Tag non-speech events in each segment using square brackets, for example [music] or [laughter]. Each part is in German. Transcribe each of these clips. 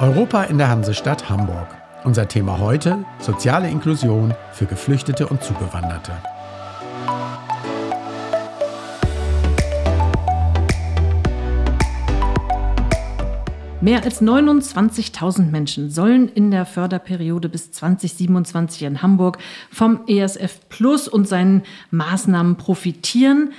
Europa in der Hansestadt Hamburg. Unser Thema heute: soziale Inklusion für Geflüchtete und Zugewanderte. Mehr als 29.000 Menschen sollen in der Förderperiode bis 2027 in Hamburg vom ESF Plus und seinen Maßnahmen profitieren.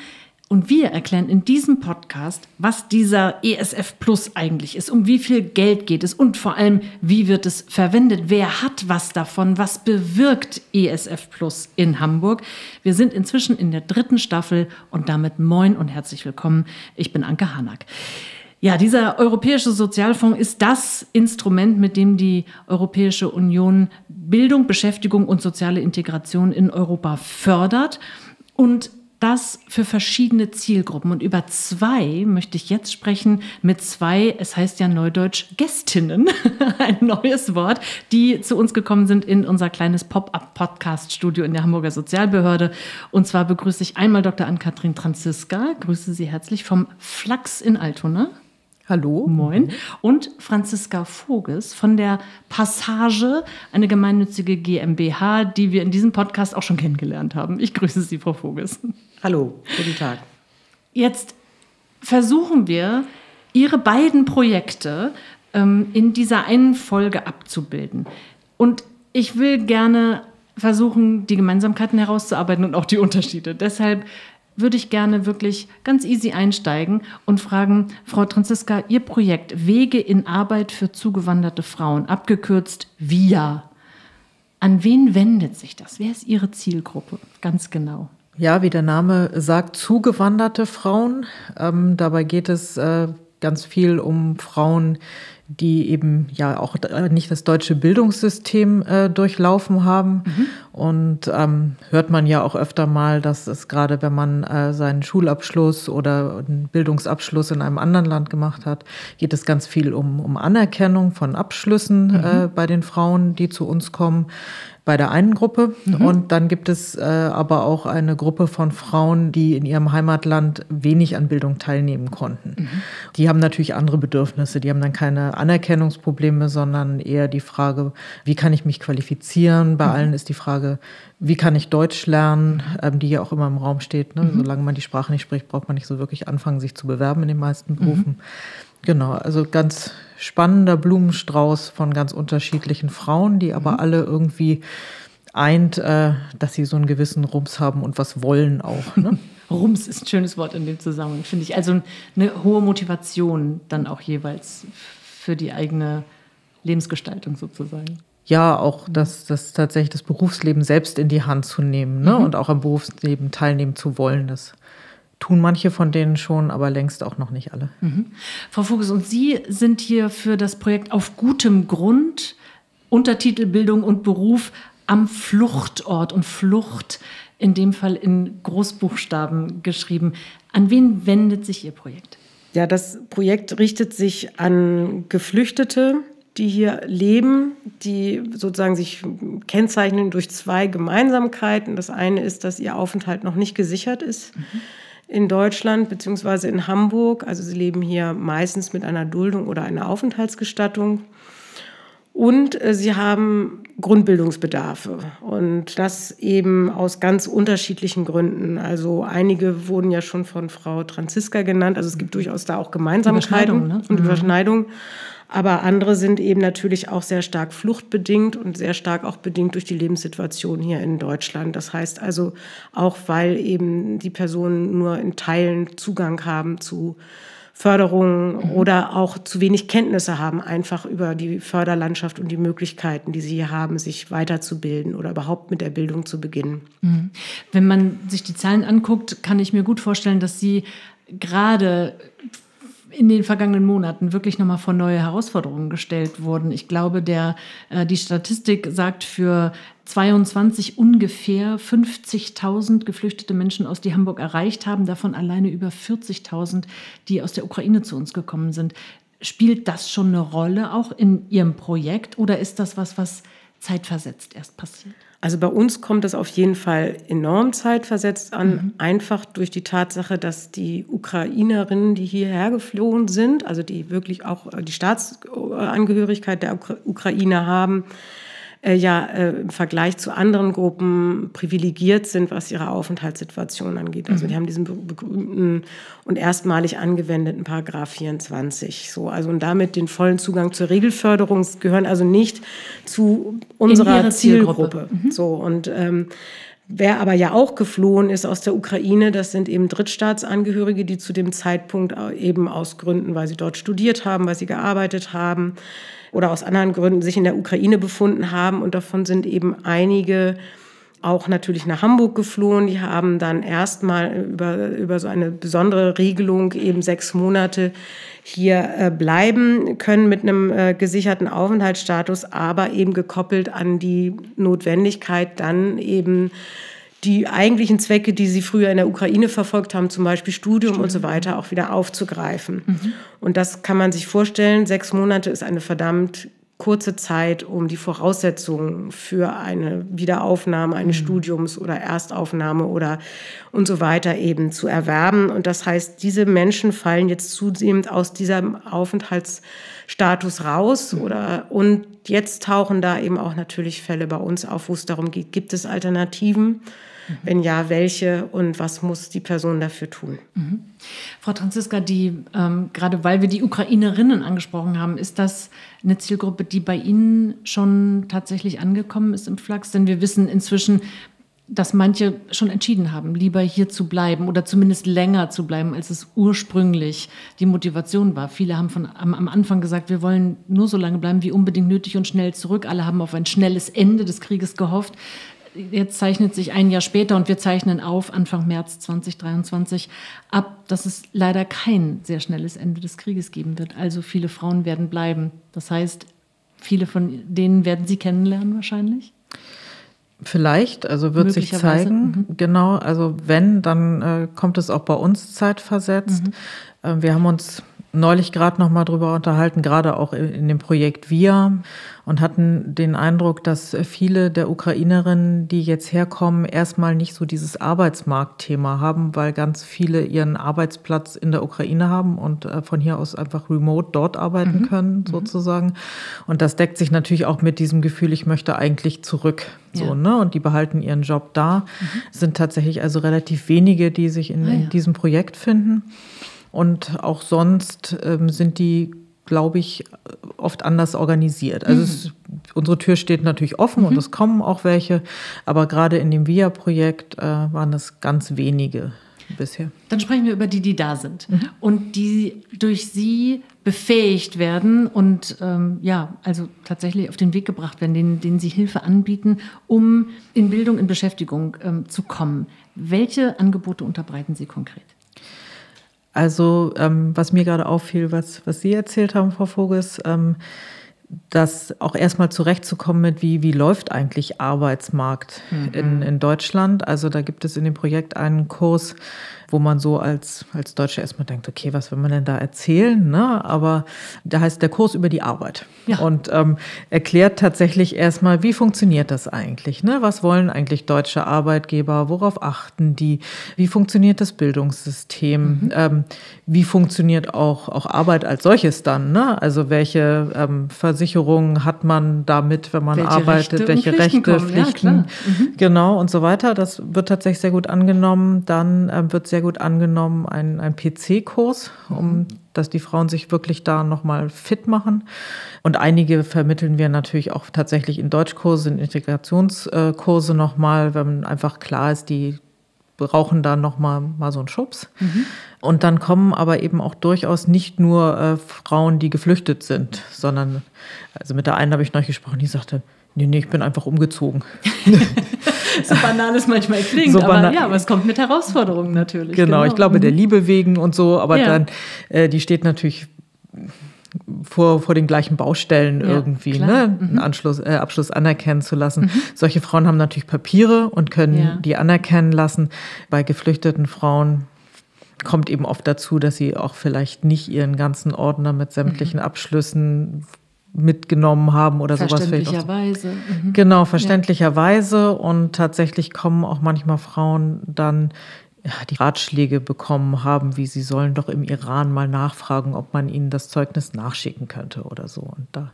Und wir erklären in diesem Podcast, was dieser ESF Plus eigentlich ist, um wie viel Geld geht es und vor allem, wie wird es verwendet, wer hat was davon, was bewirkt ESF Plus in Hamburg. Wir sind inzwischen in der dritten Staffel und damit moin und herzlich willkommen. Ich bin Anke Hanak. Ja, dieser Europäische Sozialfonds ist das Instrument, mit dem die Europäische Union Bildung, Beschäftigung und soziale Integration in Europa fördert. Und das für verschiedene Zielgruppen. Und über zwei möchte ich jetzt sprechen mit zwei, es heißt ja neudeutsch Gästinnen, [laughs] ein neues Wort, die zu uns gekommen sind in unser kleines Pop-up-Podcast-Studio in der Hamburger Sozialbehörde. Und zwar begrüße ich einmal Dr. Ann-Kathrin Franziska, grüße Sie herzlich vom Flachs in Altona. Hallo. Moin. Und Franziska Voges von der Passage, eine gemeinnützige GmbH, die wir in diesem Podcast auch schon kennengelernt haben. Ich grüße Sie, Frau Voges. Hallo, guten Tag. Jetzt versuchen wir, Ihre beiden Projekte ähm, in dieser einen Folge abzubilden. Und ich will gerne versuchen, die Gemeinsamkeiten herauszuarbeiten und auch die Unterschiede. Deshalb würde ich gerne wirklich ganz easy einsteigen und fragen, Frau Franziska, Ihr Projekt Wege in Arbeit für zugewanderte Frauen, abgekürzt VIA. An wen wendet sich das? Wer ist Ihre Zielgruppe? Ganz genau. Ja, wie der Name sagt, zugewanderte Frauen. Ähm, dabei geht es äh, ganz viel um Frauen, die eben ja auch nicht das deutsche Bildungssystem äh, durchlaufen haben. Mhm. Und ähm, hört man ja auch öfter mal, dass es gerade, wenn man äh, seinen Schulabschluss oder einen Bildungsabschluss in einem anderen Land gemacht hat, geht es ganz viel um, um Anerkennung von Abschlüssen mhm. äh, bei den Frauen, die zu uns kommen bei der einen Gruppe. Mhm. Und dann gibt es äh, aber auch eine Gruppe von Frauen, die in ihrem Heimatland wenig an Bildung teilnehmen konnten. Mhm. Die haben natürlich andere Bedürfnisse. Die haben dann keine Anerkennungsprobleme, sondern eher die Frage, wie kann ich mich qualifizieren? Bei mhm. allen ist die Frage, wie kann ich Deutsch lernen, ähm, die ja auch immer im Raum steht. Ne? Mhm. Solange man die Sprache nicht spricht, braucht man nicht so wirklich anfangen, sich zu bewerben in den meisten Berufen. Mhm. Genau, also ganz spannender Blumenstrauß von ganz unterschiedlichen Frauen, die aber mhm. alle irgendwie eint, äh, dass sie so einen gewissen Rums haben und was wollen auch. Ne? [laughs] Rums ist ein schönes Wort in dem Zusammenhang, finde ich. Also eine hohe Motivation dann auch jeweils für die eigene Lebensgestaltung sozusagen. Ja, auch das, das tatsächlich das Berufsleben selbst in die Hand zu nehmen ne? Mhm. und auch am Berufsleben teilnehmen zu wollen. Das tun manche von denen schon, aber längst auch noch nicht alle. Mhm. Frau Fuchs, und Sie sind hier für das Projekt auf gutem Grund, Untertitel Bildung und Beruf am Fluchtort und Flucht in dem Fall in Großbuchstaben geschrieben. An wen wendet sich Ihr Projekt? Ja, das Projekt richtet sich an Geflüchtete, die hier leben, die sozusagen sich kennzeichnen durch zwei Gemeinsamkeiten. Das eine ist, dass ihr Aufenthalt noch nicht gesichert ist. Mhm in Deutschland bzw. in Hamburg. Also sie leben hier meistens mit einer Duldung oder einer Aufenthaltsgestattung. Und äh, sie haben Grundbildungsbedarfe und das eben aus ganz unterschiedlichen Gründen. Also einige wurden ja schon von Frau Franziska genannt. Also es gibt durchaus da auch Gemeinsamkeiten ne? und mhm. Überschneidungen. Aber andere sind eben natürlich auch sehr stark fluchtbedingt und sehr stark auch bedingt durch die Lebenssituation hier in Deutschland. Das heißt also auch, weil eben die Personen nur in Teilen Zugang haben zu Förderungen mhm. oder auch zu wenig Kenntnisse haben, einfach über die Förderlandschaft und die Möglichkeiten, die sie hier haben, sich weiterzubilden oder überhaupt mit der Bildung zu beginnen. Mhm. Wenn man sich die Zahlen anguckt, kann ich mir gut vorstellen, dass Sie gerade in den vergangenen Monaten wirklich nochmal vor neue Herausforderungen gestellt wurden. Ich glaube, der, äh, die Statistik sagt für 22 ungefähr 50.000 geflüchtete Menschen aus, die Hamburg erreicht haben, davon alleine über 40.000, die aus der Ukraine zu uns gekommen sind. Spielt das schon eine Rolle auch in Ihrem Projekt oder ist das was, was zeitversetzt erst passiert? Also bei uns kommt es auf jeden Fall enorm zeitversetzt an, mhm. einfach durch die Tatsache, dass die Ukrainerinnen, die hierher geflohen sind, also die wirklich auch die Staatsangehörigkeit der Ukraine haben, äh, ja äh, im Vergleich zu anderen Gruppen privilegiert sind, was ihre Aufenthaltssituation angeht. Also die mhm. haben diesen berühmten und erstmalig angewendeten Paragraph 24. So, also und damit den vollen Zugang zur Regelförderung gehören also nicht zu unserer Zielgruppe. Zielgruppe. Mhm. So und ähm, Wer aber ja auch geflohen ist aus der Ukraine, das sind eben Drittstaatsangehörige, die zu dem Zeitpunkt eben aus Gründen, weil sie dort studiert haben, weil sie gearbeitet haben, oder aus anderen Gründen sich in der Ukraine befunden haben. Und davon sind eben einige auch natürlich nach Hamburg geflohen. Die haben dann erstmal über, über so eine besondere Regelung eben sechs Monate hier äh, bleiben können mit einem äh, gesicherten Aufenthaltsstatus, aber eben gekoppelt an die Notwendigkeit, dann eben die eigentlichen Zwecke, die sie früher in der Ukraine verfolgt haben, zum Beispiel Studium, Studium. und so weiter, auch wieder aufzugreifen. Mhm. Und das kann man sich vorstellen. Sechs Monate ist eine verdammt kurze Zeit, um die Voraussetzungen für eine Wiederaufnahme eines mhm. Studiums oder Erstaufnahme oder und so weiter eben zu erwerben. Und das heißt, diese Menschen fallen jetzt zunehmend aus diesem Aufenthaltsstatus raus mhm. oder und jetzt tauchen da eben auch natürlich Fälle bei uns auf, wo es darum geht, gibt es Alternativen? Mhm. Wenn ja, welche und was muss die Person dafür tun? Mhm. Frau Franziska, die, ähm, gerade weil wir die Ukrainerinnen angesprochen haben, ist das eine Zielgruppe, die bei Ihnen schon tatsächlich angekommen ist im Flachs? Denn wir wissen inzwischen, dass manche schon entschieden haben, lieber hier zu bleiben oder zumindest länger zu bleiben, als es ursprünglich die Motivation war. Viele haben von, am, am, Anfang gesagt, wir wollen nur so lange bleiben wie unbedingt nötig und schnell zurück. Alle haben auf ein schnelles Ende des Krieges gehofft jetzt zeichnet sich ein Jahr später und wir zeichnen auf, Anfang März 2023, ab, dass es leider kein sehr schnelles Ende des Krieges geben wird. Also viele Frauen werden bleiben. Das heißt, viele von denen werden Sie kennenlernen wahrscheinlich? Vielleicht, also wird sich zeigen. Mhm. Genau, also wenn, dann äh, kommt es auch bei uns zeitversetzt. Mhm. Äh, wir haben uns neulich gerade noch mal drüber unterhalten, gerade auch in dem Projekt Wir und hatten den Eindruck, dass viele der Ukrainerinnen, die jetzt herkommen, erstmal nicht so dieses Arbeitsmarktthema haben, weil ganz viele ihren Arbeitsplatz in der Ukraine haben und äh, von hier aus einfach remote dort arbeiten mhm. können, mhm. sozusagen. Und das deckt sich natürlich auch mit diesem Gefühl, ich möchte eigentlich zurück. So, ja. ne? Und die behalten ihren Job da. Mhm. Es sind tatsächlich also relativ wenige, die sich in, ah, ja. in diesem Projekt finden. Und auch sonst ähm, sind die, glaube ich, oft anders organisiert. Also mhm. es, unsere Tür steht natürlich offen mhm. und es kommen auch welche, aber gerade in dem VIA-Projekt äh, waren es ganz wenige bisher. Dann sprechen wir über die, die da sind mhm. und die durch sie befähigt werden und ähm, ja, also tatsächlich auf den Weg gebracht werden, denen, denen sie Hilfe anbieten, um in Bildung, in Beschäftigung ähm, zu kommen. Welche Angebote unterbreiten Sie konkret? Also ähm, was mir gerade auffiel, was, was Sie erzählt haben, Frau Voges, ähm, das auch erstmal zurechtzukommen mit, wie, wie läuft eigentlich Arbeitsmarkt mhm. in, in Deutschland. Also da gibt es in dem Projekt einen Kurs, wo man so als, als Deutscher erstmal denkt, okay, was will man denn da erzählen? Ne? Aber da heißt der Kurs über die Arbeit ja. und ähm, erklärt tatsächlich erstmal, wie funktioniert das eigentlich? Ne? Was wollen eigentlich deutsche Arbeitgeber? Worauf achten die? Wie funktioniert das Bildungssystem? Mhm. Ähm, wie funktioniert auch, auch Arbeit als solches dann? Ne? Also welche ähm, Versicherungen hat man damit, wenn man welche arbeitet? Rechte welche Rechte, kommen. Pflichten? Ja, mhm. Genau und so weiter. Das wird tatsächlich sehr gut angenommen. Dann ähm, wird sehr sehr gut angenommen, ein, ein PC-Kurs, um dass die Frauen sich wirklich da nochmal fit machen. Und einige vermitteln wir natürlich auch tatsächlich in Deutschkurse, in Integrationskurse nochmal, wenn einfach klar ist, die brauchen da nochmal mal so einen Schubs. Mhm. Und dann kommen aber eben auch durchaus nicht nur äh, Frauen, die geflüchtet sind, sondern, also mit der einen habe ich noch gesprochen, die sagte, nee, nee, ich bin einfach umgezogen. [laughs] so banal es manchmal klingt, so aber ja, aber es kommt mit Herausforderungen natürlich. Genau, genau. ich glaube der mhm. Liebe wegen und so, aber ja. dann, äh, die steht natürlich vor, vor den gleichen Baustellen ja, irgendwie, ne? Mhm. einen Anschluss, äh, Abschluss anerkennen zu lassen. Mhm. Solche Frauen haben natürlich Papiere und können ja. die anerkennen lassen. Bei geflüchteten Frauen kommt eben oft dazu, dass sie auch vielleicht nicht ihren ganzen Ordner mit sämtlichen mhm. Abschlüssen mitgenommen haben oder sowas. Verständlicherweise. Mhm. Genau, verständlicherweise. Ja. Und tatsächlich kommen auch manchmal Frauen dann ja, die Ratschläge bekommen haben, wie sie sollen doch im Iran mal nachfragen, ob man ihnen das Zeugnis nachschicken könnte oder so. Und da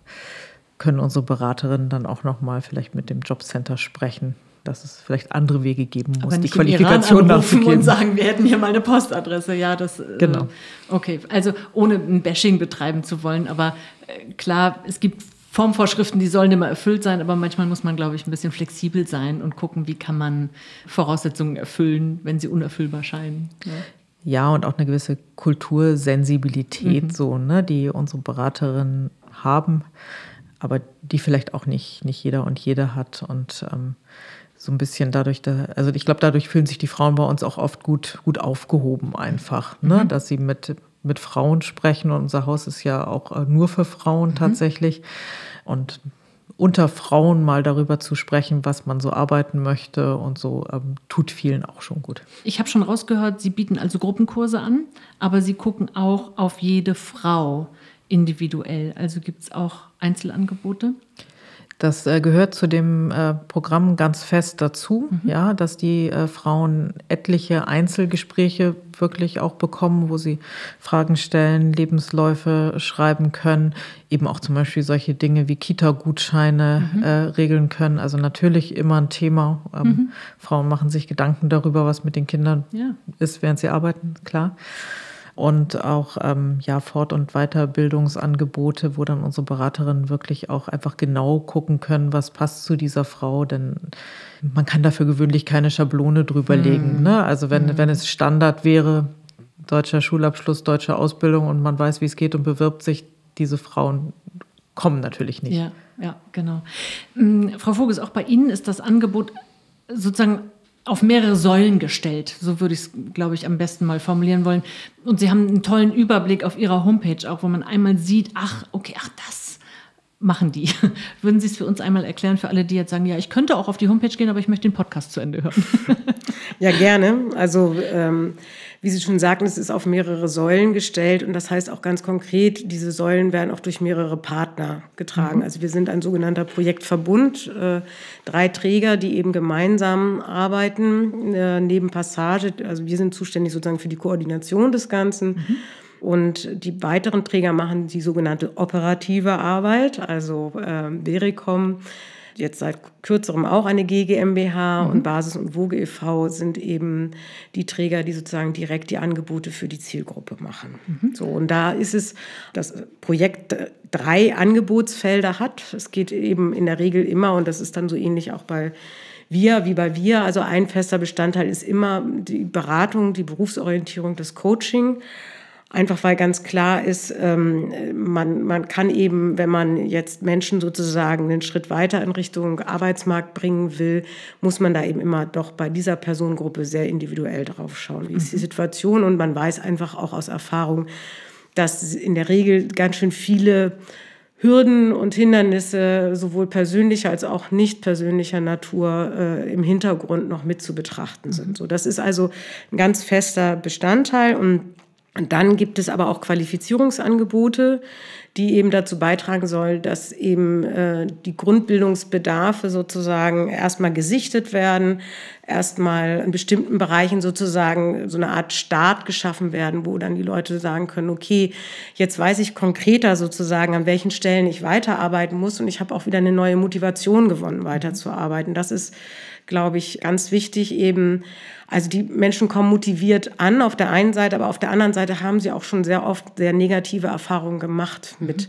können unsere Beraterinnen dann auch noch mal vielleicht mit dem Jobcenter sprechen, dass es vielleicht andere Wege geben muss, Aber nicht die Qualifikation nachzugeben. und sagen, wir hätten hier mal eine Postadresse. Ja, das. Äh, genau. Okay, also ohne ein Bashing betreiben zu wollen, aber äh, klar, es gibt Formvorschriften, die sollen immer erfüllt sein, aber manchmal muss man, glaube ich, ein bisschen flexibel sein und gucken, wie kann man Voraussetzungen erfüllen, wenn sie unerfüllbar scheinen. Ja. Ja, und auch eine gewisse Kultursensibilität, mhm. so, ne, die unsere Beraterinnen haben, aber die vielleicht auch nicht, nicht jeder und jede hat. Und ähm, so ein bisschen dadurch, da, also ich glaube, dadurch fühlen sich die Frauen bei uns auch oft gut, gut aufgehoben einfach, ne? Mhm. dass sie mit, mit Frauen sprechen. Und unser Haus ist ja auch äh, nur für Frauen mhm. tatsächlich. Und unter Frauen mal darüber zu sprechen, was man so arbeiten möchte und so, ähm, tut vielen auch schon gut. Ich habe schon rausgehört, Sie bieten also Gruppenkurse an, aber Sie gucken auch auf jede Frau individuell. Also gibt es auch Einzelangebote? Das äh, gehört zu dem äh, Programm ganz fest dazu, mhm. ja, dass die äh, Frauen etliche Einzelgespräche wirklich auch bekommen, wo sie Fragen stellen, Lebensläufe schreiben können, eben auch zum Beispiel solche Dinge wie Kita-Gutscheine mhm. Äh, regeln können. Also natürlich immer ein Thema. Ähm, mhm. Frauen machen sich Gedanken darüber, was mit den Kindern ja. ist, während sie arbeiten, klar und auch ähm, ja, Fort- und Weiterbildungsangebote, wo dann unsere Beraterinnen wirklich auch einfach genau gucken können, was passt zu dieser Frau, denn man kann dafür gewöhnlich keine Schablone drüber mhm. legen. Ne? Also wenn, mhm. wenn es Standard wäre, deutscher Schulabschluss, deutsche Ausbildung und man weiß, wie es geht und bewirbt sich, diese Frauen kommen natürlich nicht. Ja, ja, genau. Ähm, Frau Voges, auch bei Ihnen ist das Angebot sozusagen auf mehrere Säulen gestellt. So würde ich es, glaube ich, am besten mal formulieren wollen. Und Sie haben einen tollen Überblick auf Ihrer Homepage auch, wo man einmal sieht, ach, okay, ach, das machen die. [laughs] Würden Sie es für uns einmal erklären, für alle, die jetzt sagen, ja, ich könnte auch auf die Homepage gehen, aber ich möchte den Podcast zu Ende hören. [laughs] Ja, gerne. Also ähm, wie Sie schon sagten, es ist auf mehrere Säulen gestellt und das heißt auch ganz konkret, diese Säulen werden auch durch mehrere Partner getragen. Mhm. Also wir sind ein sogenannter Projektverbund, äh, drei Träger, die eben gemeinsam arbeiten, äh, neben Passage. Also wir sind zuständig sozusagen für die Koordination des Ganzen. Mhm. Und die weiteren Träger machen die sogenannte operative Arbeit, also äh, Vericom jetzt seit kürzerem auch eine GGMBH mhm. und Basis und Woge e.V. sind eben die Träger, die sozusagen direkt die Angebote für die Zielgruppe machen. Mhm. So, und da ist es, das Projekt drei Angebotsfelder hat. Es geht eben in der Regel immer, und das ist dann so ähnlich auch bei wir wie bei wir. Also ein fester Bestandteil ist immer die Beratung, die Berufsorientierung, das Coaching. Einfach weil ganz klar ist, ähm, man, man kann eben, wenn man jetzt Menschen sozusagen einen Schritt weiter in Richtung Arbeitsmarkt bringen will, muss man da eben immer doch bei dieser Personengruppe sehr individuell drauf schauen. Wie ist die mhm. Situation? Und man weiß einfach auch aus Erfahrung, dass in der Regel ganz schön viele Hürden und Hindernisse sowohl persönlicher als auch nicht persönlicher Natur äh, im Hintergrund noch mit zu betrachten sind. Mhm. So, das ist also ein ganz fester Bestandteil und und dann gibt es aber auch Qualifizierungsangebote, die eben dazu beitragen sollen, dass eben äh, die Grundbildungsbedarfe sozusagen erstmal gesichtet werden, erstmal in bestimmten Bereichen sozusagen so eine Art Start geschaffen werden, wo dann die Leute sagen können, okay, jetzt weiß ich konkreter sozusagen, an welchen Stellen ich weiterarbeiten muss und ich habe auch wieder eine neue Motivation gewonnen, weiterzuarbeiten. Das ist, glaube ich, ganz wichtig eben also die Menschen kommen motiviert an auf der einen Seite, aber auf der anderen Seite haben sie auch schon sehr oft sehr negative Erfahrungen gemacht mit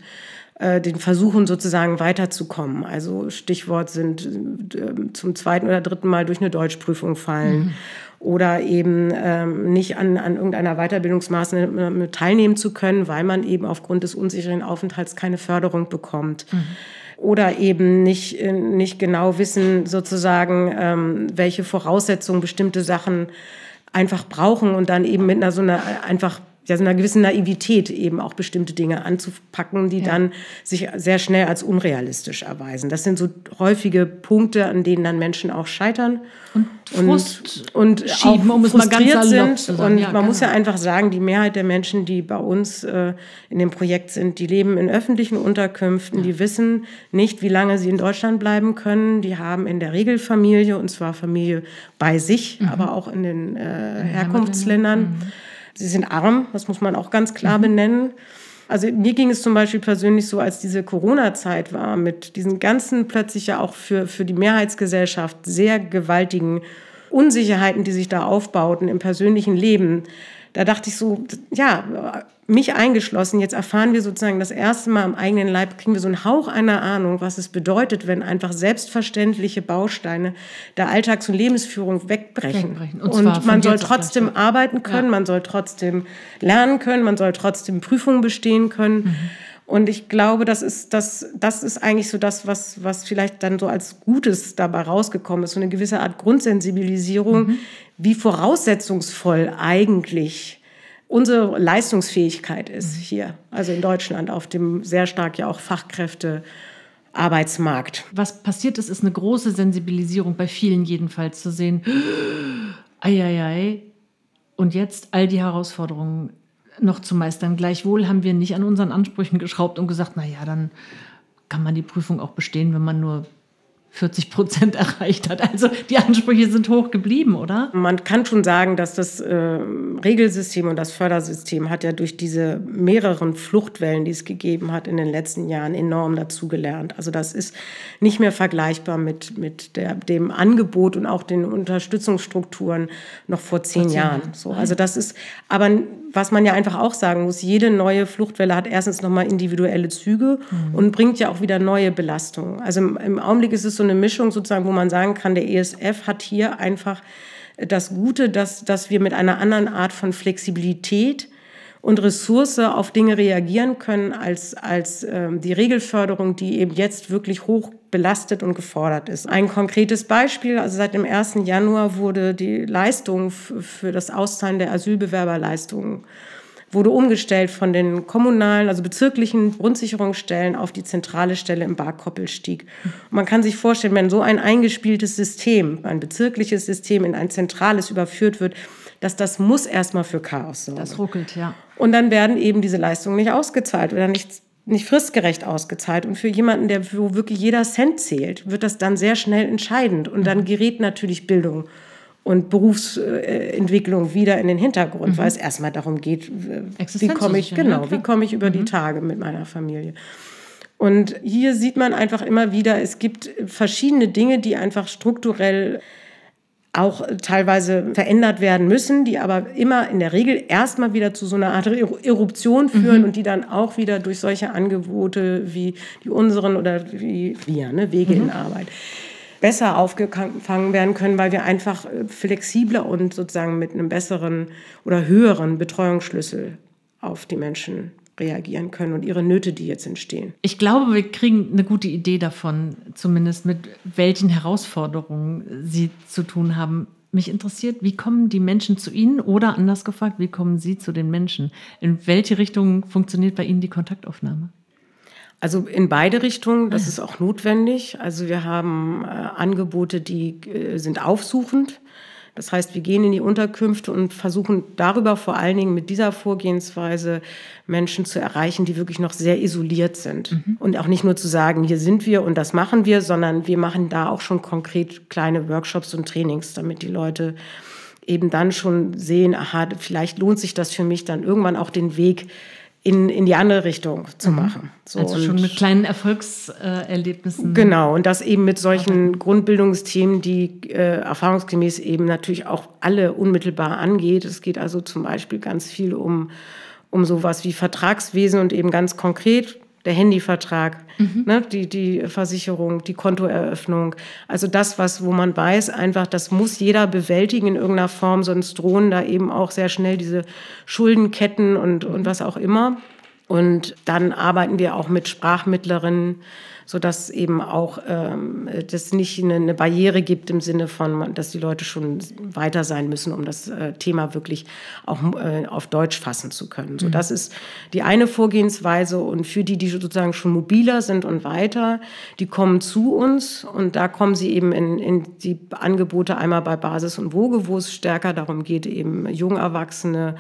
äh, den Versuchen sozusagen weiterzukommen. Also Stichwort sind äh, zum zweiten oder dritten Mal durch eine Deutschprüfung fallen. Mhm. Oder eben ähm, nicht an, an irgendeiner Weiterbildungsmaßnahme teilnehmen zu können, weil man eben aufgrund des unsicheren Aufenthalts keine Förderung bekommt. Mhm oder eben nicht, äh, nicht genau wissen, sozusagen, ähm, welche Voraussetzungen bestimmte Sachen einfach brauchen und dann eben mit einer so einer einfach ja, so einer gewissen Naivität eben auch bestimmte Dinge anzupacken, die ja. dann sich sehr schnell als unrealistisch erweisen. Das sind so häufige Punkte, an denen dann Menschen auch scheitern und, Frust und, und schieben, um es mal ganz sind. Und ja, man genau. muss ja einfach sagen, die Mehrheit der Menschen, die bei uns äh, in dem Projekt sind, die leben in öffentlichen Unterkünften, ja. die wissen nicht, wie lange sie in Deutschland bleiben können. Die haben in der Regel Familie, und zwar Familie bei sich, mhm. aber auch in den äh, Herkunftsländern. Mhm. Sie sind arm, das muss man auch ganz klar mhm. benennen. Also mir ging es zum Beispiel persönlich so, als diese Corona-Zeit war, mit diesen ganzen plötzlich ja auch für, für die Mehrheitsgesellschaft sehr gewaltigen Unsicherheiten, die sich da aufbauten im persönlichen Leben. Da dachte ich so, ja, mich eingeschlossen, jetzt erfahren wir sozusagen das erste Mal am eigenen Leib, kriegen wir so einen Hauch einer Ahnung, was es bedeutet, wenn einfach selbstverständliche Bausteine der Alltags- und Lebensführung wegbrechen. wegbrechen. Und, und man soll trotzdem arbeiten können, ja. man soll trotzdem lernen können, man soll trotzdem Prüfungen bestehen können. Mhm. Und ich glaube, das ist, das, das ist eigentlich so das, was, was vielleicht dann so als Gutes dabei rausgekommen ist, so eine gewisse Art Grundsensibilisierung, mhm. wie voraussetzungsvoll eigentlich unsere Leistungsfähigkeit ist mhm. hier, also in Deutschland, auf dem sehr stark ja auch Fachkräfte. Arbeitsmarkt. Was passiert ist, ist eine große Sensibilisierung bei vielen jedenfalls zu sehen. [gasps] Eieiei. Und jetzt all die Herausforderungen noch zu meistern. Gleichwohl haben wir nicht an unseren Ansprüchen geschraubt und gesagt, naja, dann kann man die Prüfung auch bestehen, wenn man nur 40 Prozent [laughs] erreicht hat. Also die Ansprüche sind hoch geblieben, oder? Man kann schon sagen, dass das äh, Regelsystem und das Fördersystem hat ja durch diese mehreren Fluchtwellen, die es gegeben hat in den letzten Jahren, enorm dazugelernt. Also das ist nicht mehr vergleichbar mit, mit der, dem Angebot und auch den Unterstützungsstrukturen noch vor zehn, vor zehn Jahren. Jahren. So, also das ist, aber was man ja einfach auch sagen muss, jede neue Fluchtwelle hat erstens nochmal individuelle Züge mhm. und bringt ja auch wieder neue Belastungen. Also im, im Augenblick ist es so eine Mischung sozusagen, wo man sagen kann, der ESF hat hier einfach das Gute, dass, dass wir mit einer anderen Art von Flexibilität und Ressource auf Dinge reagieren können als, als ähm, die Regelförderung, die eben jetzt wirklich hoch belastet und gefordert ist. Ein konkretes Beispiel, also seit dem 1. Januar wurde die Leistung für das Auszahlen der Asylbewerberleistungen wurde umgestellt von den kommunalen, also bezirklichen Grundsicherungsstellen auf die zentrale Stelle im Barkoppelstieg. Und man kann sich vorstellen, wenn so ein eingespieltes System, ein bezirkliches System in ein zentrales überführt wird, dass das muss erstmal für Chaos sorgen. Das ruckelt, ja. Und dann werden eben diese Leistungen nicht ausgezahlt oder nicht, nicht fristgerecht ausgezahlt. Und für jemanden, der wo wirklich jeder Cent zählt, wird das dann sehr schnell entscheidend. Und dann gerät natürlich Bildung und Berufsentwicklung wieder in den Hintergrund, mhm. weil es erstmal darum geht, wie komme ich, genau, ja, wie komme ich über mhm. die Tage mit meiner Familie. Und hier sieht man einfach immer wieder, es gibt verschiedene Dinge, die einfach strukturell auch teilweise verändert werden müssen, die aber immer in der Regel erstmal wieder zu so einer Art Eruption führen mhm. und die dann auch wieder durch solche Angebote wie die unseren oder wie wir, ne, Wege mhm. in Arbeit, besser aufgefangen werden können, weil wir einfach äh, flexibler und sozusagen mit einem besseren oder höheren Betreuungsschlüssel auf die Menschen reagieren können und ihre Nöte, die jetzt entstehen. Ich glaube, wir kriegen eine gute Idee davon, zumindest mit welchen Herausforderungen Sie zu tun haben. Mich interessiert, wie kommen die Menschen zu Ihnen oder anders gefragt, wie kommen Sie zu den Menschen? In welche Richtung funktioniert bei Ihnen die Kontaktaufnahme? Also in beide Richtungen, das ist auch notwendig. Also wir haben äh, Angebote, die äh, sind aufsuchend. Das heißt, wir gehen in die Unterkünfte und versuchen darüber vor allen Dingen mit dieser Vorgehensweise Menschen zu erreichen, die wirklich noch sehr isoliert sind. Mhm. Und auch nicht nur zu sagen, hier sind wir und das machen wir, sondern wir machen da auch schon konkret kleine Workshops und Trainings, damit die Leute eben dann schon sehen, aha, vielleicht lohnt sich das für mich dann irgendwann auch den Weg in, in die andere Richtung zu mhm. machen. So, also schon mit kleinen Erfolgserlebnissen. Genau, und das eben mit solchen okay. Grundbildungsthemen, die äh, erfahrungsgemäß eben natürlich auch alle unmittelbar angeht. Es geht also zum Beispiel ganz viel um, um sowas wie Vertragswesen und eben ganz konkret der Handyvertrag, mhm. ne, die, die Versicherung, die Kontoeröffnung. Also das, was, wo man weiß, einfach, das muss jeder bewältigen in irgendeiner Form, sonst drohen da eben auch sehr schnell diese Schuldenketten und, und was auch immer. Und dann arbeiten wir auch mit Sprachmittlerinnen, sodass eben auch ähm, das nicht eine, eine, Barriere gibt im Sinne von, dass die Leute schon weiter sein müssen, um das äh, Thema wirklich auch äh, auf Deutsch fassen zu können. So, mhm. das ist die eine Vorgehensweise. Und für die, die sozusagen schon mobiler sind und weiter, die kommen zu uns und da kommen sie eben in, in die Angebote einmal bei Basis und Woge, wo es stärker darum geht, eben Jungerwachsene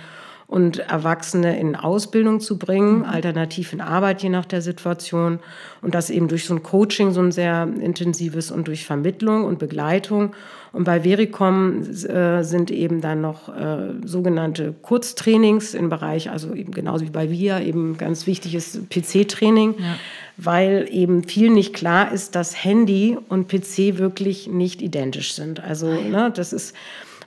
und Erwachsene in Ausbildung zu bringen, mhm. alternativ in Arbeit, je nach der Situation. Und das eben durch so ein Coaching, so ein sehr intensives und durch Vermittlung und Begleitung. Und bei Vericom äh, sind eben dann noch äh, sogenannte Kurztrainings im Bereich, also eben genauso wie bei VIA, eben ganz wichtiges PC-Training. Ja weil eben viel nicht klar ist, dass Handy und PC wirklich nicht identisch sind. Also ne, das ist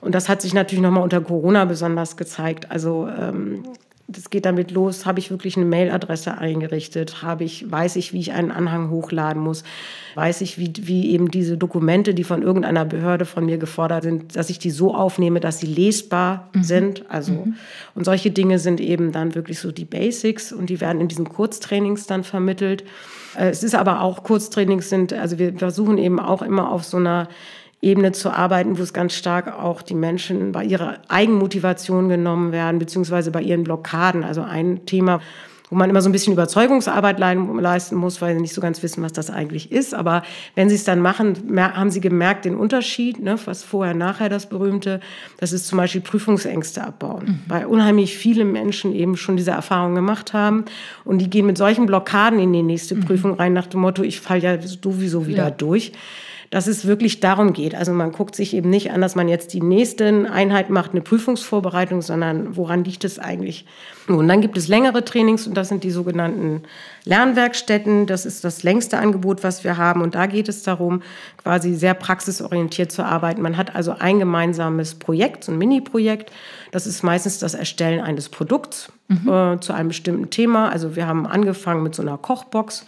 und das hat sich natürlich nochmal unter Corona besonders gezeigt. Also ähm, das geht damit los, habe ich wirklich eine Mailadresse eingerichtet, habe ich, weiß ich, wie ich einen Anhang hochladen muss, weiß ich, wie, wie eben diese Dokumente, die von irgendeiner Behörde von mir gefordert sind, dass ich die so aufnehme, dass sie lesbar mhm. sind. Also, mhm. und solche Dinge sind eben dann wirklich so die Basics und die werden in diesen Kurztrainings dann vermittelt. Äh, es ist aber auch Kurztrainings sind, also wir versuchen eben auch immer auf so einer Ebene zu arbeiten, wo es ganz stark auch die Menschen bei ihrer Eigenmotivation genommen werden, beziehungsweise bei ihren Blockaden. Also ein Thema, wo man immer so ein bisschen Überzeugungsarbeit leisten muss, weil sie nicht so ganz wissen, was das eigentlich ist. Aber wenn sie es dann machen, haben sie gemerkt den Unterschied, ne, was vorher, nachher das berühmte, das ist zum Beispiel Prüfungsängste abbauen, mhm. weil unheimlich viele Menschen eben schon diese Erfahrung gemacht haben und die gehen mit solchen Blockaden in die nächste mhm. Prüfung rein nach dem Motto, ich falle ja sowieso wieder ja. durch dass es wirklich darum geht. Also man guckt sich eben nicht an, dass man jetzt die nächste Einheit macht, eine Prüfungsvorbereitung, sondern woran liegt es eigentlich? Und dann gibt es längere Trainings und das sind die sogenannten Lernwerkstätten. Das ist das längste Angebot, was wir haben. Und da geht es darum, quasi sehr praxisorientiert zu arbeiten. Man hat also ein gemeinsames Projekt, so ein Mini-Projekt. Das ist meistens das Erstellen eines Produkts mhm. äh, zu einem bestimmten Thema. Also wir haben angefangen mit so einer Kochbox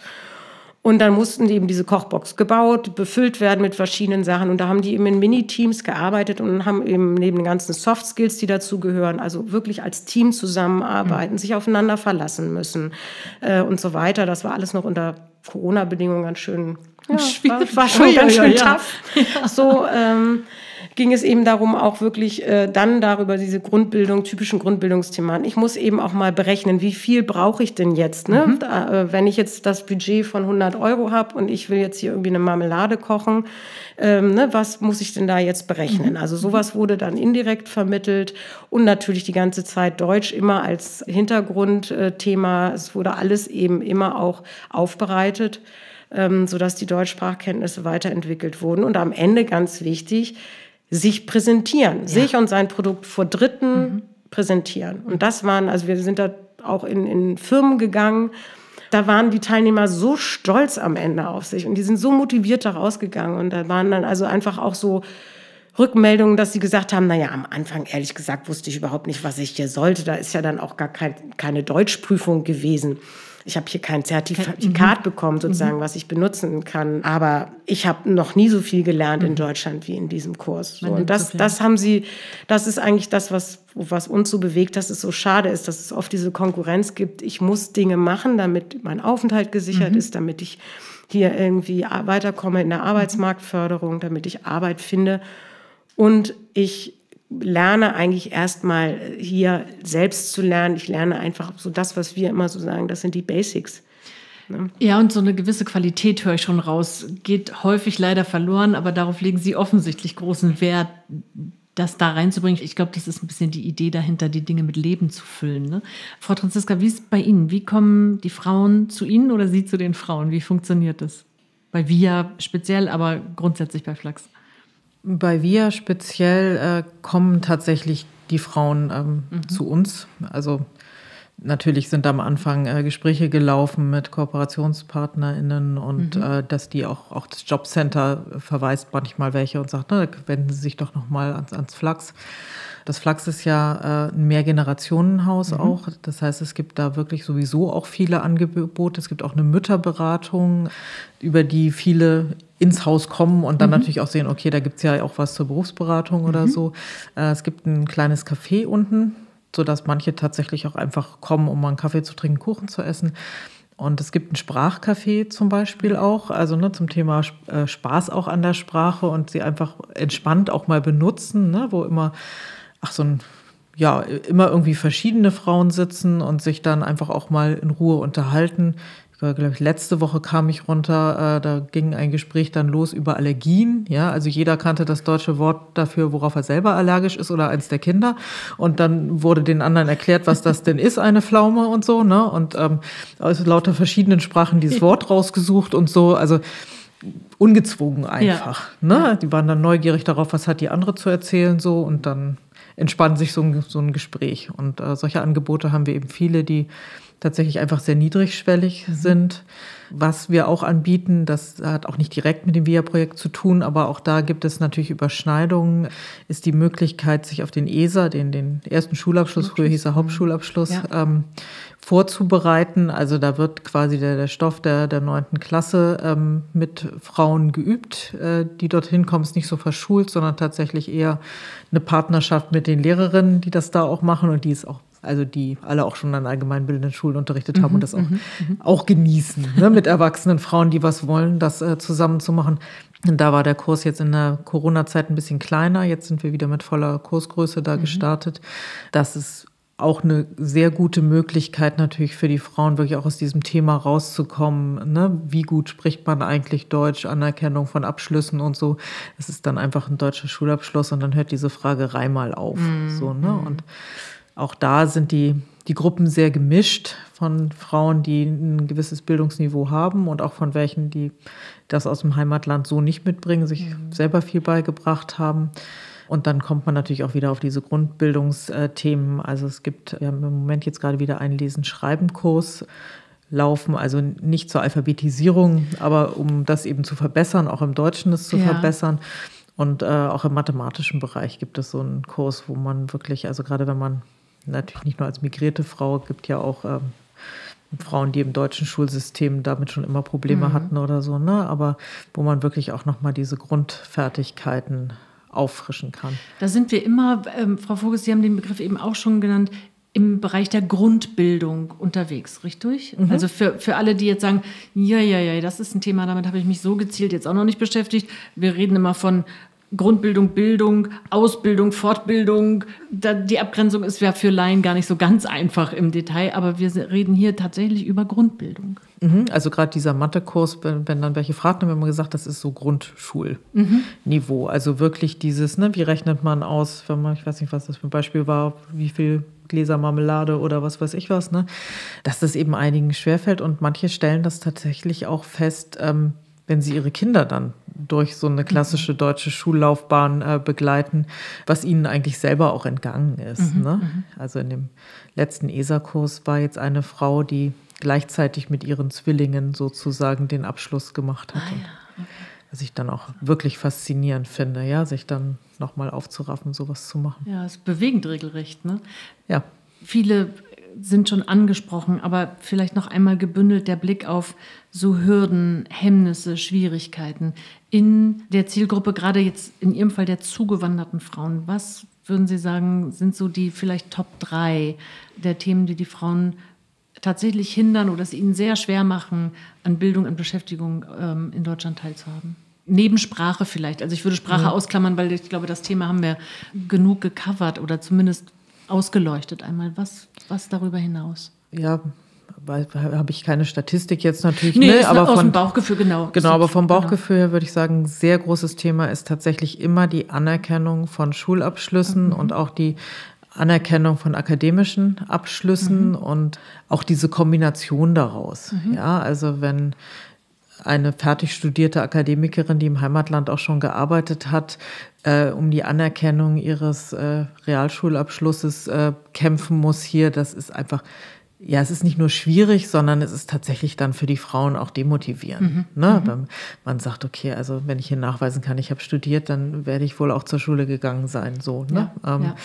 und dann mussten eben diese Kochbox gebaut, befüllt werden mit verschiedenen Sachen. Und da haben die eben in Mini-Teams gearbeitet und haben eben neben den ganzen Soft Skills, die dazugehören, also wirklich als Team zusammenarbeiten, mhm. sich aufeinander verlassen müssen äh, und so weiter. Das war alles noch unter Corona-Bedingungen ganz schön ja, [laughs] war, war schon ganz schön ja, tough. [laughs] Ja. So, ähm, ging es eben darum, auch wirklich äh, dann darüber diese Grundbildung, typischen Grundbildungsthemen. Ich muss eben auch mal berechnen, wie viel brauche ich denn jetzt? Ne? Mhm. Da, äh, wenn ich jetzt das Budget von 100 Euro habe und ich will jetzt hier irgendwie eine Marmelade kochen, ähm, ne, was muss ich denn da jetzt berechnen? Mhm. Also sowas wurde dann indirekt vermittelt und natürlich die ganze Zeit Deutsch immer als Hintergrundthema. Es wurde alles eben immer auch aufbereitet ähm, sodass die Deutschsprachkenntnisse weiterentwickelt wurden. Und am Ende ganz wichtig, sich präsentieren, ja. sich und sein Produkt vor Dritten mhm. präsentieren. Und das waren, also wir sind da auch in, in Firmen gegangen, da waren die Teilnehmer so stolz am Ende auf sich und die sind so motiviert da rausgegangen. Und da waren dann also einfach auch so Rückmeldungen, dass sie gesagt haben, naja, am Anfang ehrlich gesagt wusste ich überhaupt nicht, was ich hier sollte. Da ist ja dann auch gar kein, keine Deutschprüfung gewesen ich habe hier kein Zertifikat mhm. bekommen, sozusagen, mhm. was ich benutzen kann. Aber ich habe noch nie so viel gelernt mhm. in Deutschland wie in diesem Kurs. So, und das, das haben sie, das ist eigentlich das, was, was uns so bewegt, dass es so schade ist, dass es oft diese Konkurrenz gibt. Ich muss Dinge machen, damit mein Aufenthalt gesichert mhm. ist, damit ich hier irgendwie weiterkomme in der Arbeitsmarktförderung, damit ich Arbeit finde. Und ich lerne eigentlich erstmal hier selbst zu lernen. Ich lerne einfach so das, was wir immer so sagen, das sind die Basics. Ne? Ja, und so eine gewisse Qualität höre ich schon raus, geht häufig leider verloren, aber darauf legen Sie offensichtlich großen Wert, das da reinzubringen. Ich glaube, das ist ein bisschen die Idee dahinter, die Dinge mit Leben zu füllen. Ne? Frau Franziska, wie ist es bei Ihnen? Wie kommen die Frauen zu Ihnen oder Sie zu den Frauen? Wie funktioniert das? Bei VIA speziell, aber grundsätzlich bei Flachs. Bei VIA speziell äh, kommen tatsächlich die Frauen ähm, mhm. zu uns. Also natürlich sind am Anfang äh, Gespräche gelaufen mit KooperationspartnerInnen und mhm. äh, dass die auch, auch das Jobcenter verweist manchmal welche und sagt, ne, wenden Sie sich doch nochmal ans, ans Flachs. Das Flachs ist ja äh, ein Mehrgenerationenhaus mhm. auch. Das heißt, es gibt da wirklich sowieso auch viele Angebote. Es gibt auch eine Mütterberatung, über die viele ins Haus kommen und dann mhm. natürlich auch sehen, okay, da gibt es ja auch was zur Berufsberatung oder mhm. so. Äh, es gibt ein kleines Café unten sodass manche tatsächlich auch einfach kommen, um mal einen Kaffee zu trinken, Kuchen zu essen. Und es gibt ein Sprachcafé zum Beispiel auch, also ne, zum Thema äh, Spaß auch an der Sprache und sie einfach entspannt auch mal benutzen, ne, wo immer, ach so ein, ja, immer irgendwie verschiedene Frauen sitzen und sich dann einfach auch mal in Ruhe unterhalten glaube ich, letzte Woche kam ich runter, äh, da ging ein Gespräch dann los über Allergien. Ja, also jeder kannte das deutsche Wort dafür, worauf er selber allergisch ist oder eins der Kinder. Und dann wurde den anderen erklärt, was das denn ist, eine Pflaume und so. Ne? Und ähm, aus lauter verschiedenen Sprachen dieses Wort rausgesucht und so. Also ungezwungen einfach. Ja. Ne? Die waren dann neugierig darauf, was hat die andere zu erzählen so und dann entspannt sich so ein, so ein Gespräch. Und äh, solche Angebote haben wir eben viele, die tatsächlich einfach sehr niedrigschwellig mhm. sind. Was wir auch anbieten, das hat auch nicht direkt mit dem VIA-Projekt zu tun, aber auch da gibt es natürlich Überschneidungen, ist die Möglichkeit, sich auf den ESA, den, den ersten Schulabschluss, früher hieß er Hauptschulabschluss, ja. ähm, vorzubereiten. Also da wird quasi der, der Stoff der, der 9. Klasse ähm, mit Frauen geübt, äh, die dorthin kommen, ist nicht so verschult, sondern tatsächlich eher eine Partnerschaft mit den Lehrerinnen, die das da auch machen und die es auch also die alle auch schon an allgemeinbildenden Schulen unterrichtet haben mhm, und das auch, mhm, mhm. auch genießen, ne, mit erwachsenen Frauen, die was wollen, das äh, zusammen zu machen. Und da war der Kurs jetzt in der Corona-Zeit ein bisschen kleiner. Jetzt sind wir wieder mit voller Kursgröße da mhm. gestartet. Das ist auch eine sehr gute Möglichkeit natürlich für die Frauen, wirklich auch aus diesem Thema rauszukommen. Ne? Wie gut spricht man eigentlich Deutsch, Anerkennung von Abschlüssen und so. Es ist dann einfach ein deutscher Schulabschluss und dann hört diese Fragerei mal auf. Mhm. So, ne? Und auch da sind die, die Gruppen sehr gemischt von Frauen, die ein gewisses Bildungsniveau haben und auch von welchen, die das aus dem Heimatland so nicht mitbringen, sich mhm. selber viel beigebracht haben. Und dann kommt man natürlich auch wieder auf diese Grundbildungsthemen. Also es gibt, wir haben im Moment jetzt gerade wieder einen Lesen-Schreiben-Kurs laufen, also nicht zur Alphabetisierung, aber um das eben zu verbessern, auch im Deutschen das zu ja. verbessern. Und äh, auch im mathematischen Bereich gibt es so einen Kurs, wo man wirklich, also gerade wenn man natürlich nicht nur als migrierte Frau, gibt ja auch ähm, Frauen, die im deutschen Schulsystem damit schon immer Probleme mhm. hatten oder so, ne? Aber wo man wirklich auch nochmal diese Grundfertigkeiten auffrischen kann. Da sind wir immer, ähm, Frau Vogel, Sie haben den Begriff eben auch schon genannt, im Bereich der Grundbildung unterwegs, richtig? Mhm. Also für, für alle, die jetzt sagen, ja, ja, ja, das ist ein Thema, damit habe ich mich so gezielt jetzt auch noch nicht beschäftigt. Wir reden immer von Grundbildung, Bildung, Ausbildung, Fortbildung. Da, die Abgrenzung ist ja für Laien gar nicht so ganz einfach im Detail, aber wir reden hier tatsächlich über Grundbildung. Mhm, also gerade dieser Mathekurs, wenn, wenn dann welche fragten, haben wir immer gesagt, das ist so Grundschulniveau. Mhm. Also wirklich dieses, ne, wie rechnet man aus, wenn man, ich weiß nicht, was das für ein Beispiel war, wie viel Gläser Marmelade oder was weiß ich was, ne? Dass das eben einigen schwerfällt und manche stellen das tatsächlich auch fest, ähm, wenn sie ihre Kinder dann durch so eine klassische mhm. deutsche Schullaufbahn äh, begleiten, was ihnen eigentlich selber auch entgangen ist. Mhm, ne? Mhm. Also in dem letzten ESA-Kurs war jetzt eine Frau, die gleichzeitig mit ihren Zwillingen sozusagen den Abschluss gemacht hat. Ah, ja. okay. Was ich dann auch wirklich faszinierend finde, ja, sich dann nochmal aufzuraffen, sowas zu machen. Ja, es ist bewegend regelrecht, ne? Ja. Viele sind schon angesprochen, aber vielleicht noch einmal gebündelt der Blick auf so Hürden, Hemmnisse, Schwierigkeiten in der Zielgruppe, gerade jetzt in Ihrem Fall der zugewanderten Frauen. Was würden Sie sagen, sind so die vielleicht Top 3 der Themen, die die Frauen tatsächlich hindern oder es ihnen sehr schwer machen, an Bildung, an Beschäftigung ähm, in Deutschland teilzuhaben? Neben Sprache vielleicht. Also ich würde Sprache ja. ausklammern, weil ich glaube, das Thema haben wir genug gecovert oder zumindest ausgeleuchtet einmal. Was, was darüber hinaus? Ja, habe ich keine Statistik jetzt natürlich. Nee, ne, aber aus von, dem Bauchgefühl, genau. Genau, aber vom genau. Bauchgefühl her würde ich sagen, ein sehr großes Thema ist tatsächlich immer die Anerkennung von Schulabschlüssen mhm. und auch die Anerkennung von akademischen Abschlüssen mhm. und auch diese Kombination daraus. Mhm. Ja, also wenn eine fertig studierte Akademikerin, die im Heimatland auch schon gearbeitet hat, äh, um die Anerkennung ihres äh, Realschulabschlusses äh, kämpfen muss hier. Das ist einfach, ja, es ist nicht nur schwierig, sondern es ist tatsächlich dann für die Frauen auch demotivierend. Mhm. Ne? Mhm. Man sagt, okay, also wenn ich hier nachweisen kann, ich habe studiert, dann werde ich wohl auch zur Schule gegangen sein. So, ne? Ja, ähm, ja.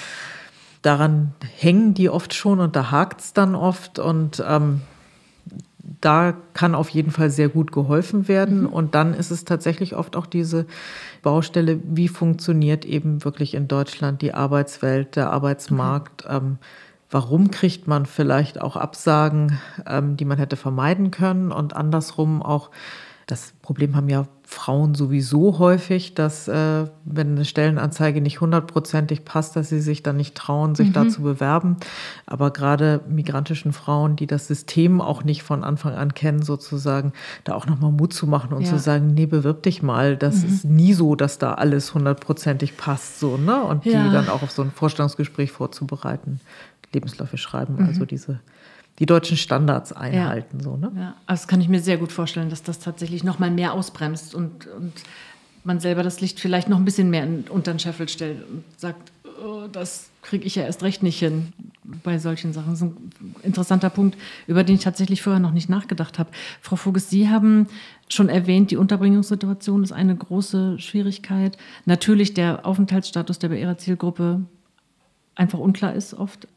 Daran hängen die oft schon und da hakt es dann oft und ähm, da kann auf jeden Fall sehr gut geholfen werden. Mhm. Und dann ist es tatsächlich oft auch diese Baustelle, wie funktioniert eben wirklich in Deutschland die Arbeitswelt, der Arbeitsmarkt. Mhm. Ähm, warum kriegt man vielleicht auch Absagen, ähm, die man hätte vermeiden können und andersrum auch, das Problem haben ja Frauen sowieso häufig, dass äh, wenn eine Stellenanzeige nicht hundertprozentig passt, dass sie sich dann nicht trauen, sich mhm. da zu bewerben. Aber gerade migrantischen Frauen, die das System auch nicht von Anfang an kennen, sozusagen, da auch nochmal Mut zu machen und ja. zu sagen, nee, bewirb dich mal. Das mhm. ist nie so, dass da alles hundertprozentig passt, so, ne? Und ja. die dann auch auf so ein Vorstellungsgespräch vorzubereiten, Lebensläufe schreiben, mhm. also diese die deutschen Standards einhalten. Ja. So, ne? ja, also das kann ich mir sehr gut vorstellen, dass das tatsächlich noch mal mehr ausbremst und, und man selber das Licht vielleicht noch ein bisschen mehr unter den Scheffel stellt und sagt, oh, das kriege ich ja erst recht nicht hin bei solchen Sachen. Das ist ein interessanter Punkt, über den ich tatsächlich vorher noch nicht nachgedacht habe. Frau Voges, Sie haben schon erwähnt, die Unterbringungssituation ist eine große Schwierigkeit. Natürlich der Aufenthaltsstatus, der bei Ihrer Zielgruppe einfach unklar ist oft.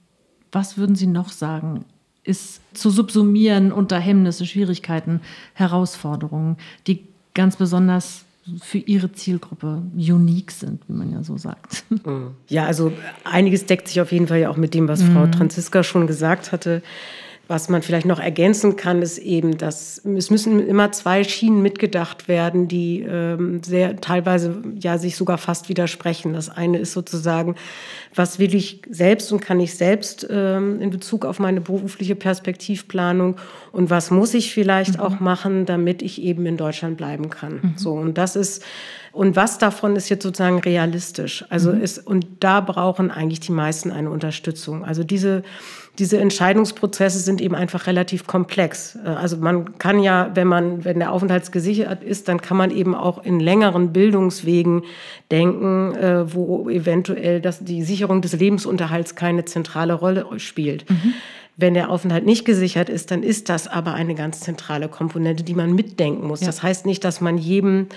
Was würden Sie noch sagen? Ist zu subsumieren unter Hemmnisse, Schwierigkeiten, Herausforderungen, die ganz besonders für ihre Zielgruppe unique sind, wie man ja so sagt. Ja, also einiges deckt sich auf jeden Fall ja auch mit dem, was mhm. Frau Franziska schon gesagt hatte. Was man vielleicht noch ergänzen kann, ist eben, dass es müssen immer zwei Schienen mitgedacht werden, die ähm, sehr teilweise ja sich sogar fast widersprechen. Das eine ist sozusagen, was will ich selbst und kann ich selbst ähm, in Bezug auf meine berufliche Perspektivplanung und was muss ich vielleicht mhm. auch machen, damit ich eben in Deutschland bleiben kann. Mhm. So und das ist und was davon ist jetzt sozusagen realistisch? Also mhm. ist, und da brauchen eigentlich die meisten eine Unterstützung. Also diese, diese Entscheidungsprozesse sind eben einfach relativ komplex. Äh, also man kann ja, wenn man, wenn der Aufenthalt gesichert ist, dann kann man eben auch in längeren Bildungswegen denken, äh, wo eventuell das, die Sicherung des Lebensunterhalts keine zentrale Rolle spielt. Mhm. Wenn der Aufenthalt nicht gesichert ist, dann ist das aber eine ganz zentrale Komponente, die man mitdenken muss. Ja. Das heißt nicht, dass man jedem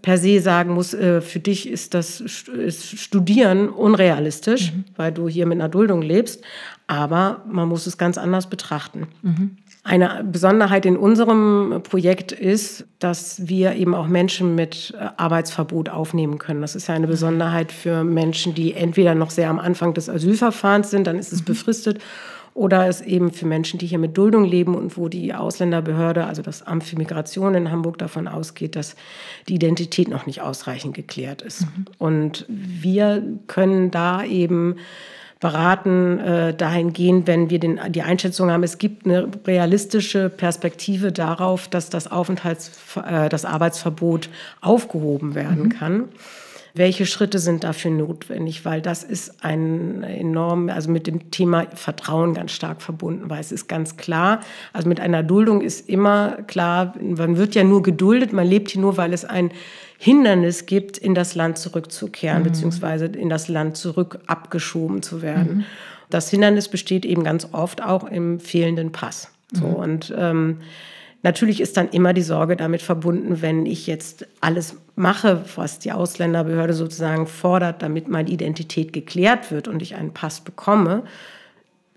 per se sagen muss, äh, für dich ist das ist Studieren unrealistisch, mhm. weil du hier mit einer Duldung lebst. Aber man muss es ganz anders betrachten. Mhm. Eine Besonderheit in unserem Projekt ist, dass wir eben auch Menschen mit äh, Arbeitsverbot aufnehmen können. Das ist ja eine Besonderheit für Menschen, die entweder noch sehr am Anfang des Asylverfahrens sind, dann ist es mhm. befristet, oder es eben für Menschen, die hier mit Duldung leben und wo die Ausländerbehörde, also das Amt für Migration in Hamburg davon ausgeht, dass die Identität noch nicht ausreichend geklärt ist. Mhm. Und wir können da eben beraten äh, dahingehend, wenn wir den, die Einschätzung haben, es gibt eine realistische Perspektive darauf, dass das Aufenthalts, äh, das Arbeitsverbot aufgehoben werden mhm. kann. Welche Schritte sind dafür notwendig? Weil das ist ein enorm, also mit dem Thema Vertrauen ganz stark verbunden, weil es ist ganz klar, also mit einer Duldung ist immer klar, man wird ja nur geduldet, man lebt hier nur, weil es ein Hindernis gibt, in das Land zurückzukehren, mhm. beziehungsweise in das Land zurück abgeschoben zu werden. Mhm. Das Hindernis besteht eben ganz oft auch im fehlenden Pass. So, mhm. und ähm, Natürlich ist dann immer die Sorge damit verbunden, wenn ich jetzt alles mache, was die Ausländerbehörde sozusagen fordert, damit meine Identität geklärt wird und ich einen Pass bekomme,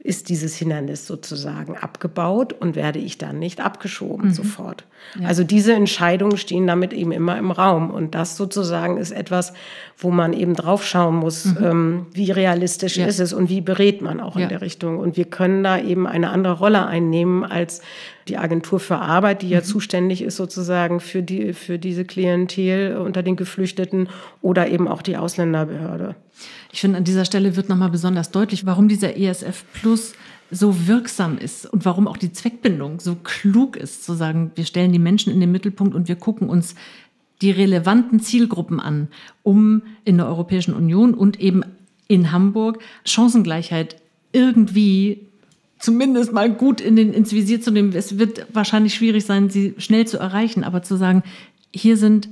ist dieses Hindernis sozusagen abgebaut und werde ich dann nicht abgeschoben mhm. sofort. Ja. Also diese Entscheidungen stehen damit eben immer im Raum und das sozusagen ist etwas, wo man eben drauf schauen muss, mhm. ähm, wie realistisch ja. ist es und wie berät man auch ja. in der Richtung. Und wir können da eben eine andere Rolle einnehmen als die Agentur für Arbeit, die ja mhm. zuständig ist sozusagen für, die, für diese Klientel unter den Geflüchteten oder eben auch die Ausländerbehörde. Ich finde, an dieser Stelle wird nochmal besonders deutlich, warum dieser ESF Plus so wirksam ist und warum auch die Zweckbindung so klug ist, zu sagen, wir stellen die Menschen in den Mittelpunkt und wir gucken uns die relevanten Zielgruppen an, um in der Europäischen Union und eben in Hamburg Chancengleichheit irgendwie zumindest mal gut in den, ins Visier zu nehmen. Es wird wahrscheinlich schwierig sein, sie schnell zu erreichen, aber zu sagen, hier sind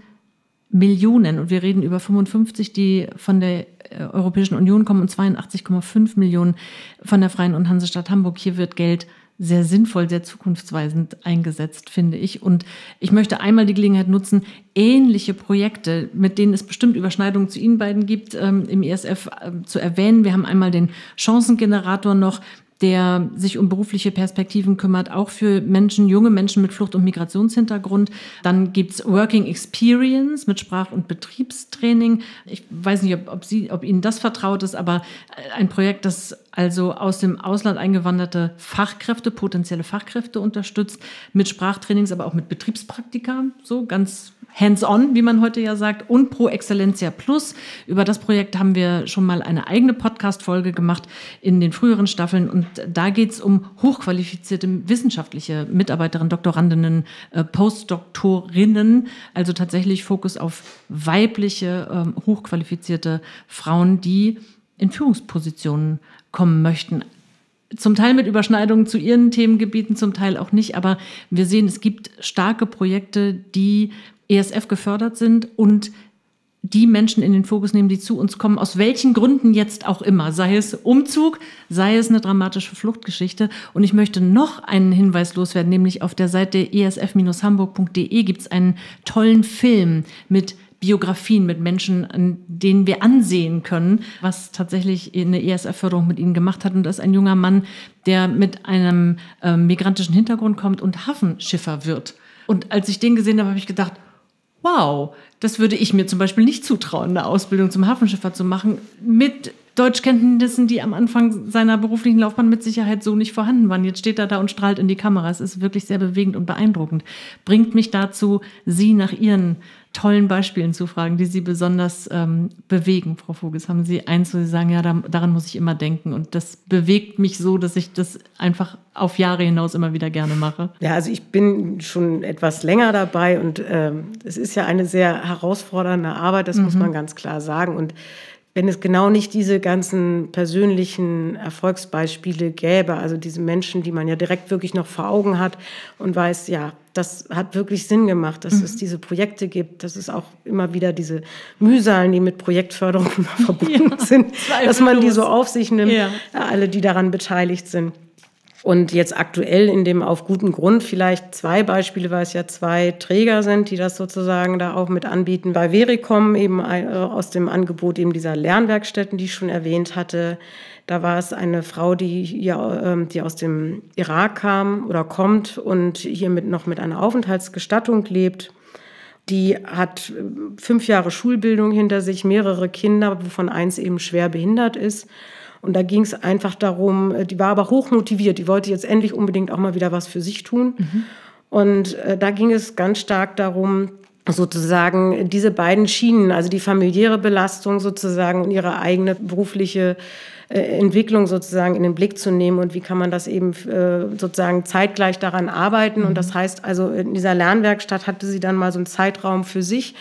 Millionen und wir reden über 55, die von der äh, Europäischen Union kommen und 82,5 Millionen von der Freien und Hansestadt Hamburg. Hier wird Geld sehr sinnvoll, sehr zukunftsweisend eingesetzt, finde ich. Und ich möchte einmal die Gelegenheit nutzen, ähnliche Projekte, mit denen es bestimmt Überschneidungen zu Ihnen beiden gibt, ähm, im ESF äh, zu erwähnen. Wir haben einmal den Chancengenerator noch, der sich um berufliche Perspektiven kümmert, auch für Menschen, junge Menschen mit Flucht- und Migrationshintergrund. Dann gibt's Working Experience mit Sprach- und Betriebstraining. Ich weiß nicht, ob, ob, Sie, ob Ihnen das vertraut ist, aber ein Projekt, das also aus dem Ausland eingewanderte Fachkräfte, potenzielle Fachkräfte unterstützt, mit Sprachtrainings, aber auch mit Betriebspraktika, so ganz hands-on, wie man heute ja sagt, und Pro Excellencia Plus. Über das Projekt haben wir schon mal eine eigene Podcast-Folge gemacht in den früheren Staffeln. Und da geht es um hochqualifizierte wissenschaftliche Mitarbeiterinnen, Doktorandinnen, äh, Postdoktorinnen, also tatsächlich Fokus auf weibliche, ähm, hochqualifizierte Frauen, die in Führungspositionen kommen möchten. Zum Teil mit Überschneidungen zu ihren Themengebieten, zum Teil auch nicht. Aber wir sehen, es gibt starke Projekte, die ESF gefördert sind und die Menschen in den Fokus nehmen, die zu uns kommen, aus welchen Gründen jetzt auch immer, sei es Umzug, sei es eine dramatische Fluchtgeschichte. Und ich möchte noch einen Hinweis loswerden, nämlich auf der Seite esf-hamburg.de gibt es einen tollen Film mit Biografien mit Menschen, an denen wir ansehen können, was tatsächlich eine ESF-Förderung mit ihnen gemacht hat. Und das ist ein junger Mann, der mit einem äh, migrantischen Hintergrund kommt und Hafenschiffer wird. Und als ich den gesehen habe, habe ich gedacht, wow, das würde ich mir zum Beispiel nicht zutrauen, eine Ausbildung zum Hafenschiffer zu machen, mit Deutschkenntnissen, die am Anfang seiner beruflichen Laufbahn mit Sicherheit so nicht vorhanden waren. Jetzt steht er da und strahlt in die Kamera. Es ist wirklich sehr bewegend und beeindruckend. Bringt mich dazu, Sie nach Ihren tollen Beispielen zu fragen, die Sie besonders ähm, bewegen, Frau Vogels. Haben Sie eins, wo Sie sagen, ja, da, daran muss ich immer denken. Und das bewegt mich so, dass ich das einfach auf Jahre hinaus immer wieder gerne mache. Ja, also ich bin schon etwas länger dabei und ähm, es ist ja eine sehr herausfordernde Arbeit, das mhm. muss man ganz klar sagen. Und wenn es genau nicht diese ganzen persönlichen Erfolgsbeispiele gäbe, also diese Menschen, die man ja direkt wirklich noch vor Augen hat und weiß, ja, das hat wirklich Sinn gemacht, dass mhm. es diese Projekte gibt, dass es auch immer wieder diese Mühsalen, die mit Projektförderung [laughs] verbunden ja, sind, dass man die so auf sich nimmt, ja. alle, die daran beteiligt sind. Und jetzt aktuell in dem auf guten Grund vielleicht zwei Beispiele, weil es ja zwei Träger sind, die das sozusagen da auch mit anbieten. Bei Vericom eben äh, aus dem Angebot eben dieser Lernwerkstätten, die ich schon erwähnt hatte. Da war es eine Frau, die hier, ähm, die aus dem Irak kam oder kommt und hier mit, noch mit einer Aufenthaltsgestattung lebt. Die hat äh, fünf Jahre Schulbildung hinter sich, mehrere Kinder, wovon eins eben schwer behindert ist und da ging es einfach darum, äh, die war aber hoch motiviert, die wollte jetzt endlich unbedingt auch mal wieder was für sich tun. Mhm. Und äh, da ging es ganz stark darum, sozusagen diese beiden Schienen, also die familiäre Belastung sozusagen und ihre eigene berufliche äh, Entwicklung sozusagen in den Blick zu nehmen und wie kann man das eben äh, sozusagen zeitgleich daran arbeiten. Und mhm. das heißt also, in dieser Lernwerkstatt hatte sie dann mal so einen Zeitraum für sich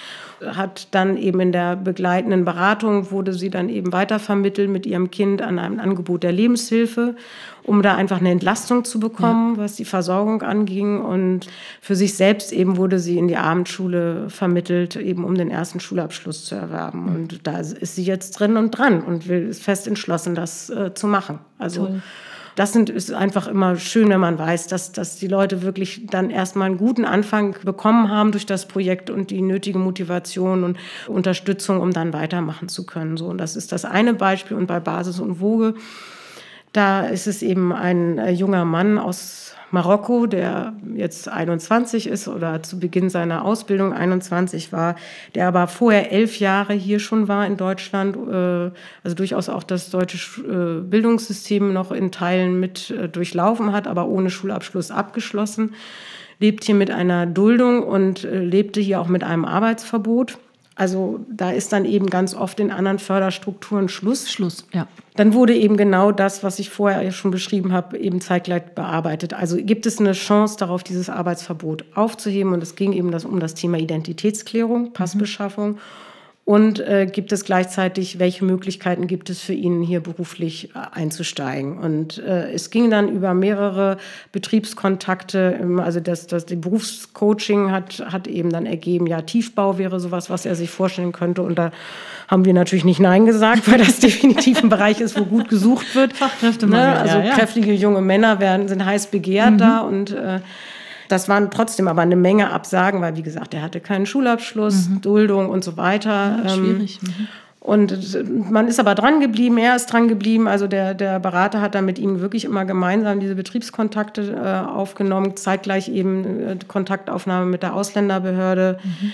hat dann eben in der begleitenden Beratung wurde sie dann eben weitervermittelt mit ihrem Kind an einem Angebot der Lebenshilfe, um da einfach eine Entlastung zu bekommen, ja. was die Versorgung anging. Und für sich selbst eben wurde sie in die Abendschule vermittelt, eben um den ersten Schulabschluss zu erwerben. Und da ist sie jetzt drin und dran und will, ist fest entschlossen, das äh, zu machen. Also Toll das sind, ist einfach immer schön, wenn man weiß, dass, dass die Leute wirklich dann erstmal einen guten Anfang bekommen haben durch das Projekt und die nötige Motivation und Unterstützung, um dann weitermachen zu können. So, und das ist das eine Beispiel. Und bei Basis und Woge, da ist es eben ein äh, junger Mann aus Marokko, der jetzt 21 ist oder zu Beginn seiner Ausbildung 21 war, der aber vorher elf Jahre hier schon war in Deutschland, äh, also durchaus auch das deutsche äh, Bildungssystem noch in Teilen mit äh, durchlaufen hat, aber ohne Schulabschluss abgeschlossen, lebt hier mit einer Duldung und lebte hier auch mit einem Arbeitsverbot. Also da ist dann eben ganz oft in anderen Förderstrukturen Schluss. Schluss, ja. Dann wurde eben genau das, was ich vorher schon beschrieben habe, eben zeitgleich bearbeitet. Also gibt es eine Chance darauf, dieses Arbeitsverbot aufzuheben. Und es ging eben das, um das Thema Identitätsklärung, Passbeschaffung. Mhm. Und äh, gibt es gleichzeitig, welche Möglichkeiten gibt es für ihn, hier beruflich äh, einzusteigen? Und äh, es ging dann über mehrere Betriebskontakte, also das, das die Berufscoaching hat, hat eben dann ergeben, ja, Tiefbau wäre sowas, was er sich vorstellen könnte. Und da haben wir natürlich nicht Nein gesagt, [laughs] weil das definitiv ein Bereich ist, wo gut gesucht wird. Fachkräftemangel. Ne? Also ja, ja. kräftige junge Männer werden, sind heiß begehrt mhm. da und äh, das waren trotzdem aber eine Menge Absagen, weil wie gesagt, er hatte keinen Schulabschluss, mhm. Duldung und so weiter. Ja, schwierig. Mhm. Und man ist aber dran geblieben, er ist dran geblieben. Also der, der Berater hat dann mit ihm wirklich immer gemeinsam diese Betriebskontakte äh, aufgenommen, zeitgleich eben äh, Kontaktaufnahme mit der Ausländerbehörde. Mhm.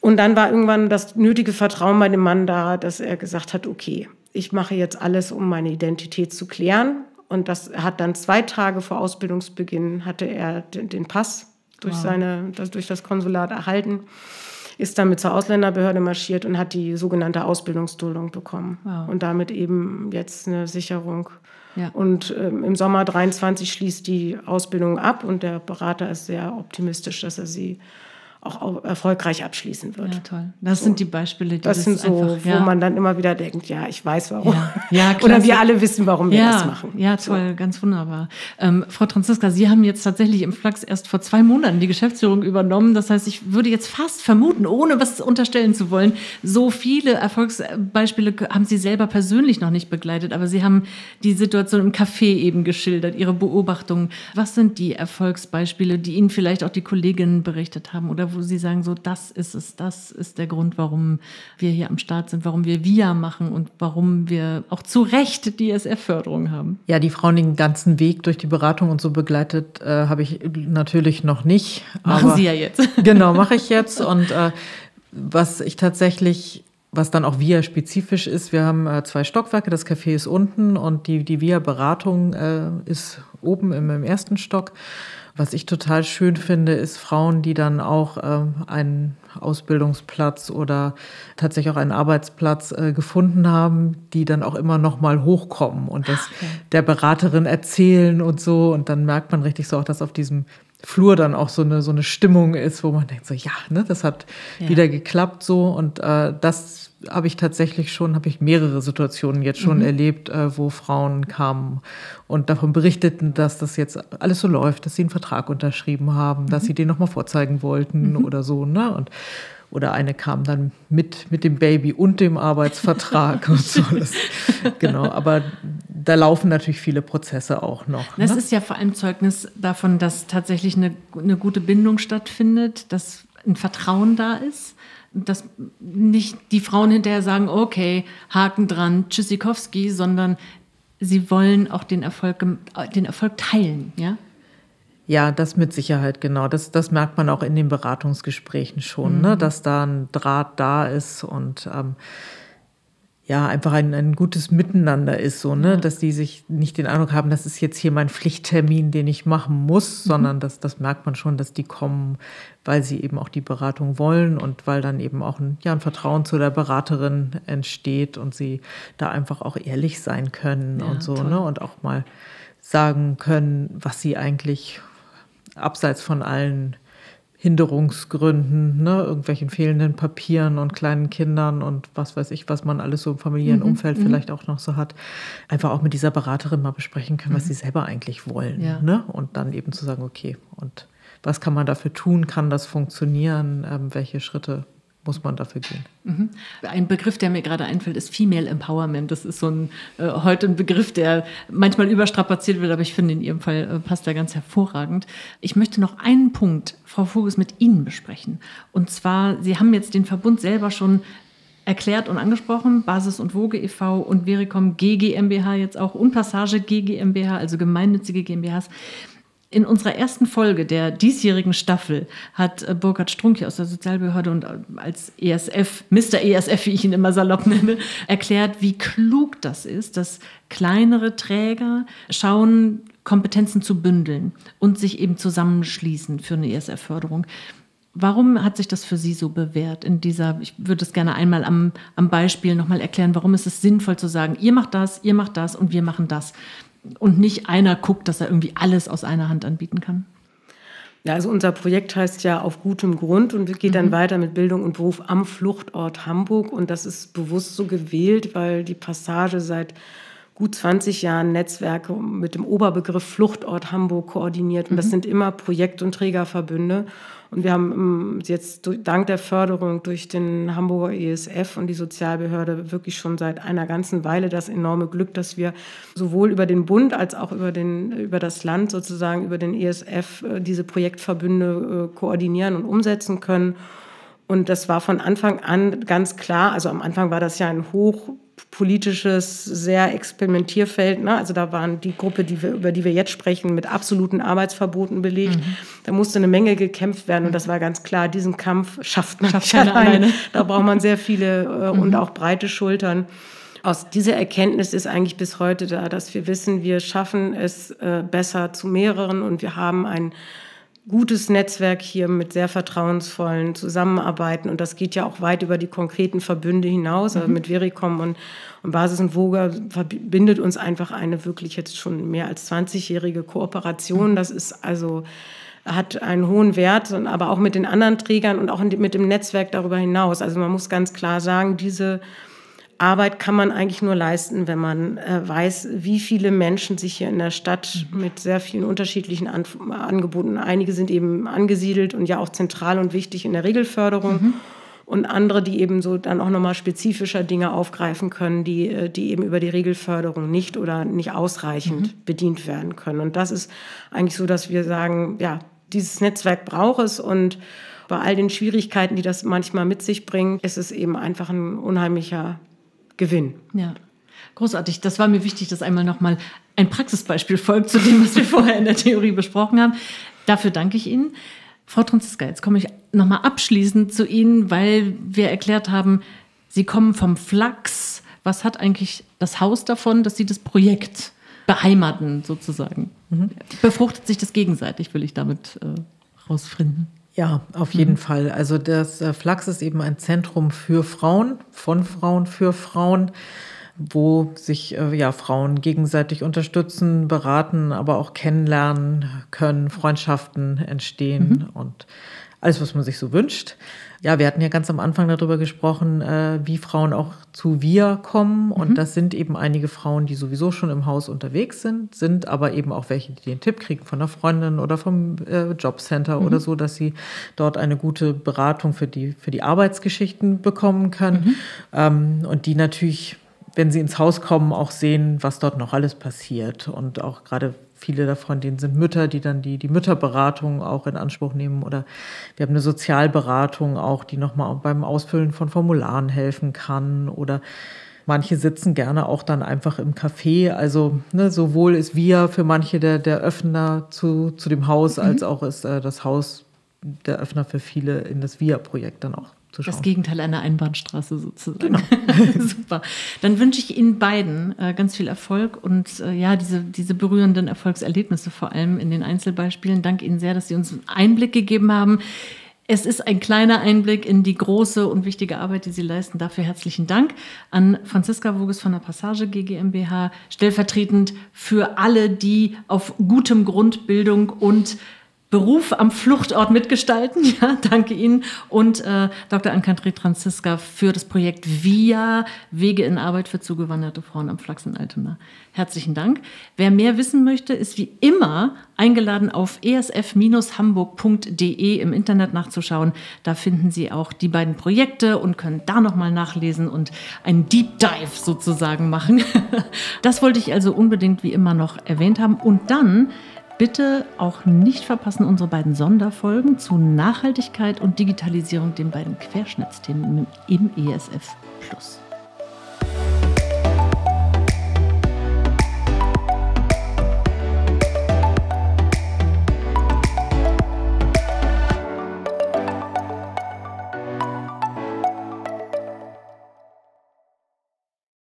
Und dann war irgendwann das nötige Vertrauen bei dem Mann da, dass er gesagt hat, okay, ich mache jetzt alles, um meine Identität zu klären. Und das hat dann zwei Tage vor Ausbildungsbeginn hatte er den, Pass durch, wow. seine, das, durch das Konsulat erhalten ist damit zur Ausländerbehörde marschiert und hat die sogenannte Ausbildungsduldung bekommen. Wow. Und damit eben jetzt eine Sicherung. Ja. Und ähm, im Sommer 23 schließt die Ausbildung ab und der Berater ist sehr optimistisch, dass er sie auch erfolgreich abschließen wird. Ja, toll. Das so. sind die Beispiele, die das, das sind so, einfach, ja. wo man dann immer wieder denkt, ja, ich weiß warum. Ja, [laughs] Oder wir alle wissen, warum wir das machen. Ja, toll, so. ganz wunderbar. Ähm, Frau Franziska, Sie haben jetzt tatsächlich im Flachs erst vor zwei Monaten die Geschäftsführung übernommen. Das heißt, ich würde jetzt fast vermuten, ohne was unterstellen zu wollen, so viele Erfolgsbeispiele haben Sie selber persönlich noch nicht begleitet, aber Sie haben die Situation im Café eben geschildert, Ihre Beobachtungen. Was sind die Erfolgsbeispiele, die Ihnen vielleicht auch die Kolleginnen berichtet haben oder wo Sie sagen, so das ist es, das ist der Grund, warum wir hier am Start sind, warum wir VIA machen und warum wir auch zu Recht die DSF-Förderung haben? Ja, die Frauen den ganzen Weg durch die Beratung und so begleitet äh, habe ich natürlich noch nicht. Machen Sie ja jetzt. [laughs] genau, mache ich jetzt. Und äh, was ich tatsächlich was dann auch VIA-spezifisch ist. Wir haben äh, zwei Stockwerke, das Café ist unten und die, die VIA-Beratung äh, ist oben im, im ersten Stock. Was ich total schön finde, ist Frauen, die dann auch äh, einen Ausbildungsplatz oder tatsächlich auch einen Arbeitsplatz äh, gefunden haben, die dann auch immer noch mal hochkommen und das Ach, ja. der Beraterin erzählen und so. Und dann merkt man richtig so auch, dass auf diesem Flur dann auch so eine, so eine Stimmung ist, wo man denkt so, ja, ne, das hat ja. wieder geklappt so. Und äh, das habe ich tatsächlich schon, habe ich mehrere Situationen jetzt schon mhm. erlebt, äh, wo Frauen kamen und davon berichteten, dass das jetzt alles so läuft, dass sie einen Vertrag unterschrieben haben, mhm. dass sie den nochmal vorzeigen wollten mhm. oder so. Ne? Und, oder eine kam dann mit, mit dem Baby und dem Arbeitsvertrag und so. [laughs] Das, genau, aber da laufen natürlich viele Prozesse auch noch. Das ne? ist ja vor allem Zeugnis davon, dass tatsächlich eine, eine gute Bindung stattfindet, dass ein Vertrauen da ist dass nicht die Frauen hinterher sagen, okay, Haken dran, Tschüssikowski, sondern sie wollen auch den Erfolg, den Erfolg teilen, ja? Ja, das mit Sicherheit, genau. Das, das merkt man auch in den Beratungsgesprächen schon, ne? mhm. ne? dass da ein Draht da ist und ähm, ja, einfach ein, ein gutes Miteinander ist, so, ne, ja. dass die sich nicht den Eindruck haben, das ist jetzt hier mein Pflichttermin, den ich machen muss, mhm. sondern das, das merkt man schon, dass die kommen, weil sie eben auch die Beratung wollen und weil dann eben auch ein, ja, ein Vertrauen zu der Beraterin entsteht und sie da einfach auch ehrlich sein können ja, und so, toll. ne, und auch mal sagen können, was sie eigentlich abseits von allen Hinderungsgründen, ne, irgendwelchen fehlenden Papieren und kleinen Kindern und was weiß ich, was man alles so im familiären mhm, Umfeld mhm. vielleicht auch noch so hat, einfach auch mit dieser Beraterin mal besprechen können, was mhm. sie selber eigentlich wollen. Ja. Ne? Und dann eben zu sagen, okay, und was kann man dafür tun? Kann das funktionieren? Ähm, welche Schritte muss man dafür gehen. Mhm. Ein Begriff, der mir gerade einfällt, ist Female Empowerment. Das ist so ein äh, heute ein Begriff, der manchmal überstrapaziert wird, aber ich finde in Ihrem Fall äh, passt er ganz hervorragend. Ich möchte noch einen Punkt, Frau Voges, mit Ihnen besprechen. Und zwar, Sie haben jetzt den Verbund selber schon erklärt und angesprochen, Basis und Woge e.V. und Vericom GGMBH jetzt auch und Passage GGMBH, also gemeinnützige GmbHs. In unserer ersten Folge der diesjährigen Staffel hat äh, Burkhard Strunk aus der Sozialbehörde und äh, als ESF, Mr. ESF, wie ich ihn immer salopp nenne, erklärt, wie klug das ist, dass kleinere Träger schauen, Kompetenzen zu bündeln und sich eben zusammenschließen für eine ESF-Förderung. Warum hat sich das für Sie so bewährt in dieser, ich würde es gerne einmal am, am Beispiel nochmal erklären, warum ist es sinnvoll zu sagen, ihr macht das, ihr macht das und wir machen das und nicht einer guckt, dass er irgendwie alles aus einer Hand anbieten kann? Ja, also unser Projekt heißt ja auf gutem Grund und geht dann mhm. weiter mit Bildung und Beruf am Fluchtort Hamburg. Und das ist bewusst so gewählt, weil die Passage seit gut 20 Jahren Netzwerke mit dem Oberbegriff Fluchtort Hamburg koordiniert. Und das mhm. sind immer Projekt- und Trägerverbünde. Und wir haben ähm, jetzt dank der Förderung durch den Hamburger ESF und die Sozialbehörde wirklich schon seit einer ganzen Weile das enorme Glück, dass wir sowohl über den Bund als auch über, den, über das Land sozusagen, über den ESF äh, diese Projektverbünde äh, koordinieren und umsetzen können. Und das war von Anfang an ganz klar. Also am Anfang war das ja ein hochpolitisches, sehr Experimentierfeld. Ne? Also da waren die Gruppe, die wir, über die wir jetzt sprechen, mit absoluten Arbeitsverboten belegt. Mhm. Da musste eine Menge gekämpft werden. Und das war ganz klar, diesen Kampf schafft man schafft nicht alleine. alleine. Da braucht man sehr viele äh, mhm. und auch breite Schultern. Aus dieser Erkenntnis ist eigentlich bis heute da, dass wir wissen, wir schaffen es äh, besser zu mehreren und wir haben ein gutes Netzwerk hier mit sehr vertrauensvollen Zusammenarbeiten. Und das geht ja auch weit über die konkreten Verbünde hinaus. Also mhm. Also mit Vericom und, und Basis und Voga verbindet uns einfach eine wirklich jetzt schon mehr als 20-jährige Kooperation. Mhm. Das ist also hat einen hohen Wert, aber auch mit den anderen Trägern und auch mit dem Netzwerk darüber hinaus. Also man muss ganz klar sagen, diese Arbeit kann man eigentlich nur leisten, wenn man äh, weiß, wie viele Menschen sich hier in der Stadt mit sehr vielen unterschiedlichen An Angeboten, einige sind eben angesiedelt und ja auch zentral und wichtig in der Regelförderung. Mhm. Und andere, die eben so dann auch nochmal spezifischer Dinge aufgreifen können, die, äh, die eben über die Regelförderung nicht oder nicht ausreichend mhm. bedient werden können. Und das ist eigentlich so, dass wir sagen, ja, dieses Netzwerk braucht es und bei all den Schwierigkeiten, die das manchmal mit sich bringt, ist es eben einfach ein unheimlicher Gewinn. Ja. Großartig. Das war mir wichtig, dass einmal nochmal ein Praxisbeispiel folgt zu dem, was wir vorher in der Theorie besprochen haben. Dafür danke ich Ihnen. Frau Tronziska, jetzt komme ich nochmal abschließend zu Ihnen, weil wir erklärt haben, Sie kommen vom Flachs. Was hat eigentlich das Haus davon, dass Sie das Projekt beheimaten, sozusagen? Mhm. Befruchtet sich das gegenseitig, will ich damit äh, rausfinden. Ja, auf jeden mhm. Fall. Also das äh, Flachs ist eben ein Zentrum für Frauen, von Frauen für Frauen, wo sich äh, ja, Frauen gegenseitig unterstützen, beraten, aber auch kennenlernen können, Freundschaften entstehen mhm. und alles, was man sich so wünscht. Ja, wir hatten ja ganz am Anfang darüber gesprochen, äh, wie Frauen auch zu wir kommen. Und mhm. das sind eben einige Frauen, die sowieso schon im Haus unterwegs sind, sind aber eben auch welche, die den Tipp kriegen von einer Freundin oder vom äh, Jobcenter mhm. oder so, dass sie dort eine gute Beratung für die, für die Arbeitsgeschichten bekommen können. Mhm. Ähm, und die natürlich wenn sie ins Haus kommen, auch sehen, was dort noch alles passiert. Und auch gerade viele davon, denen sind Mütter, die dann die, die Mütterberatung auch in Anspruch nehmen. Oder wir haben eine Sozialberatung auch, die nochmal beim Ausfüllen von Formularen helfen kann. Oder manche sitzen gerne auch dann einfach im Café. Also ne, sowohl ist wir für manche der, der Öffner zu, zu dem Haus, mhm. als auch ist äh, das Haus der Öffner für viele in das VIA-Projekt dann auch zu schauen. Das Gegenteil einer Einbahnstraße sozusagen. Genau. [laughs] Super. Dann wünsche ich Ihnen beiden äh, ganz viel Erfolg und äh, ja, diese, diese berührenden Erfolgserlebnisse vor allem in den Einzelbeispielen. Danke Ihnen sehr, dass Sie uns einen Einblick gegeben haben. Es ist ein kleiner Einblick in die große und wichtige Arbeit, die Sie leisten. Dafür herzlichen Dank an Franziska Woges von der Passage GmbH, stellvertretend für alle, die auf gutem Grund Bildung und Beruf am Fluchtort mitgestalten. [laughs] Ja, danke Ihnen. Und äh, Dr. Ankantri Franziska für das Projekt VIA, Wege in Arbeit für zugewanderte Frauen am Flachs in Altona. Herzlichen Dank. Wer mehr wissen möchte, ist wie immer eingeladen auf esf-hamburg.de im Internet nachzuschauen. Da finden Sie auch die beiden Projekte und können da nochmal nachlesen und einen Deep Dive sozusagen machen. [laughs] Das wollte ich also unbedingt wie immer noch erwähnt haben. Und dann Bitte auch nicht verpassen unsere beiden Sonderfolgen zu Nachhaltigkeit und Digitalisierung, den beiden Querschnittsthemen im ESF Plus.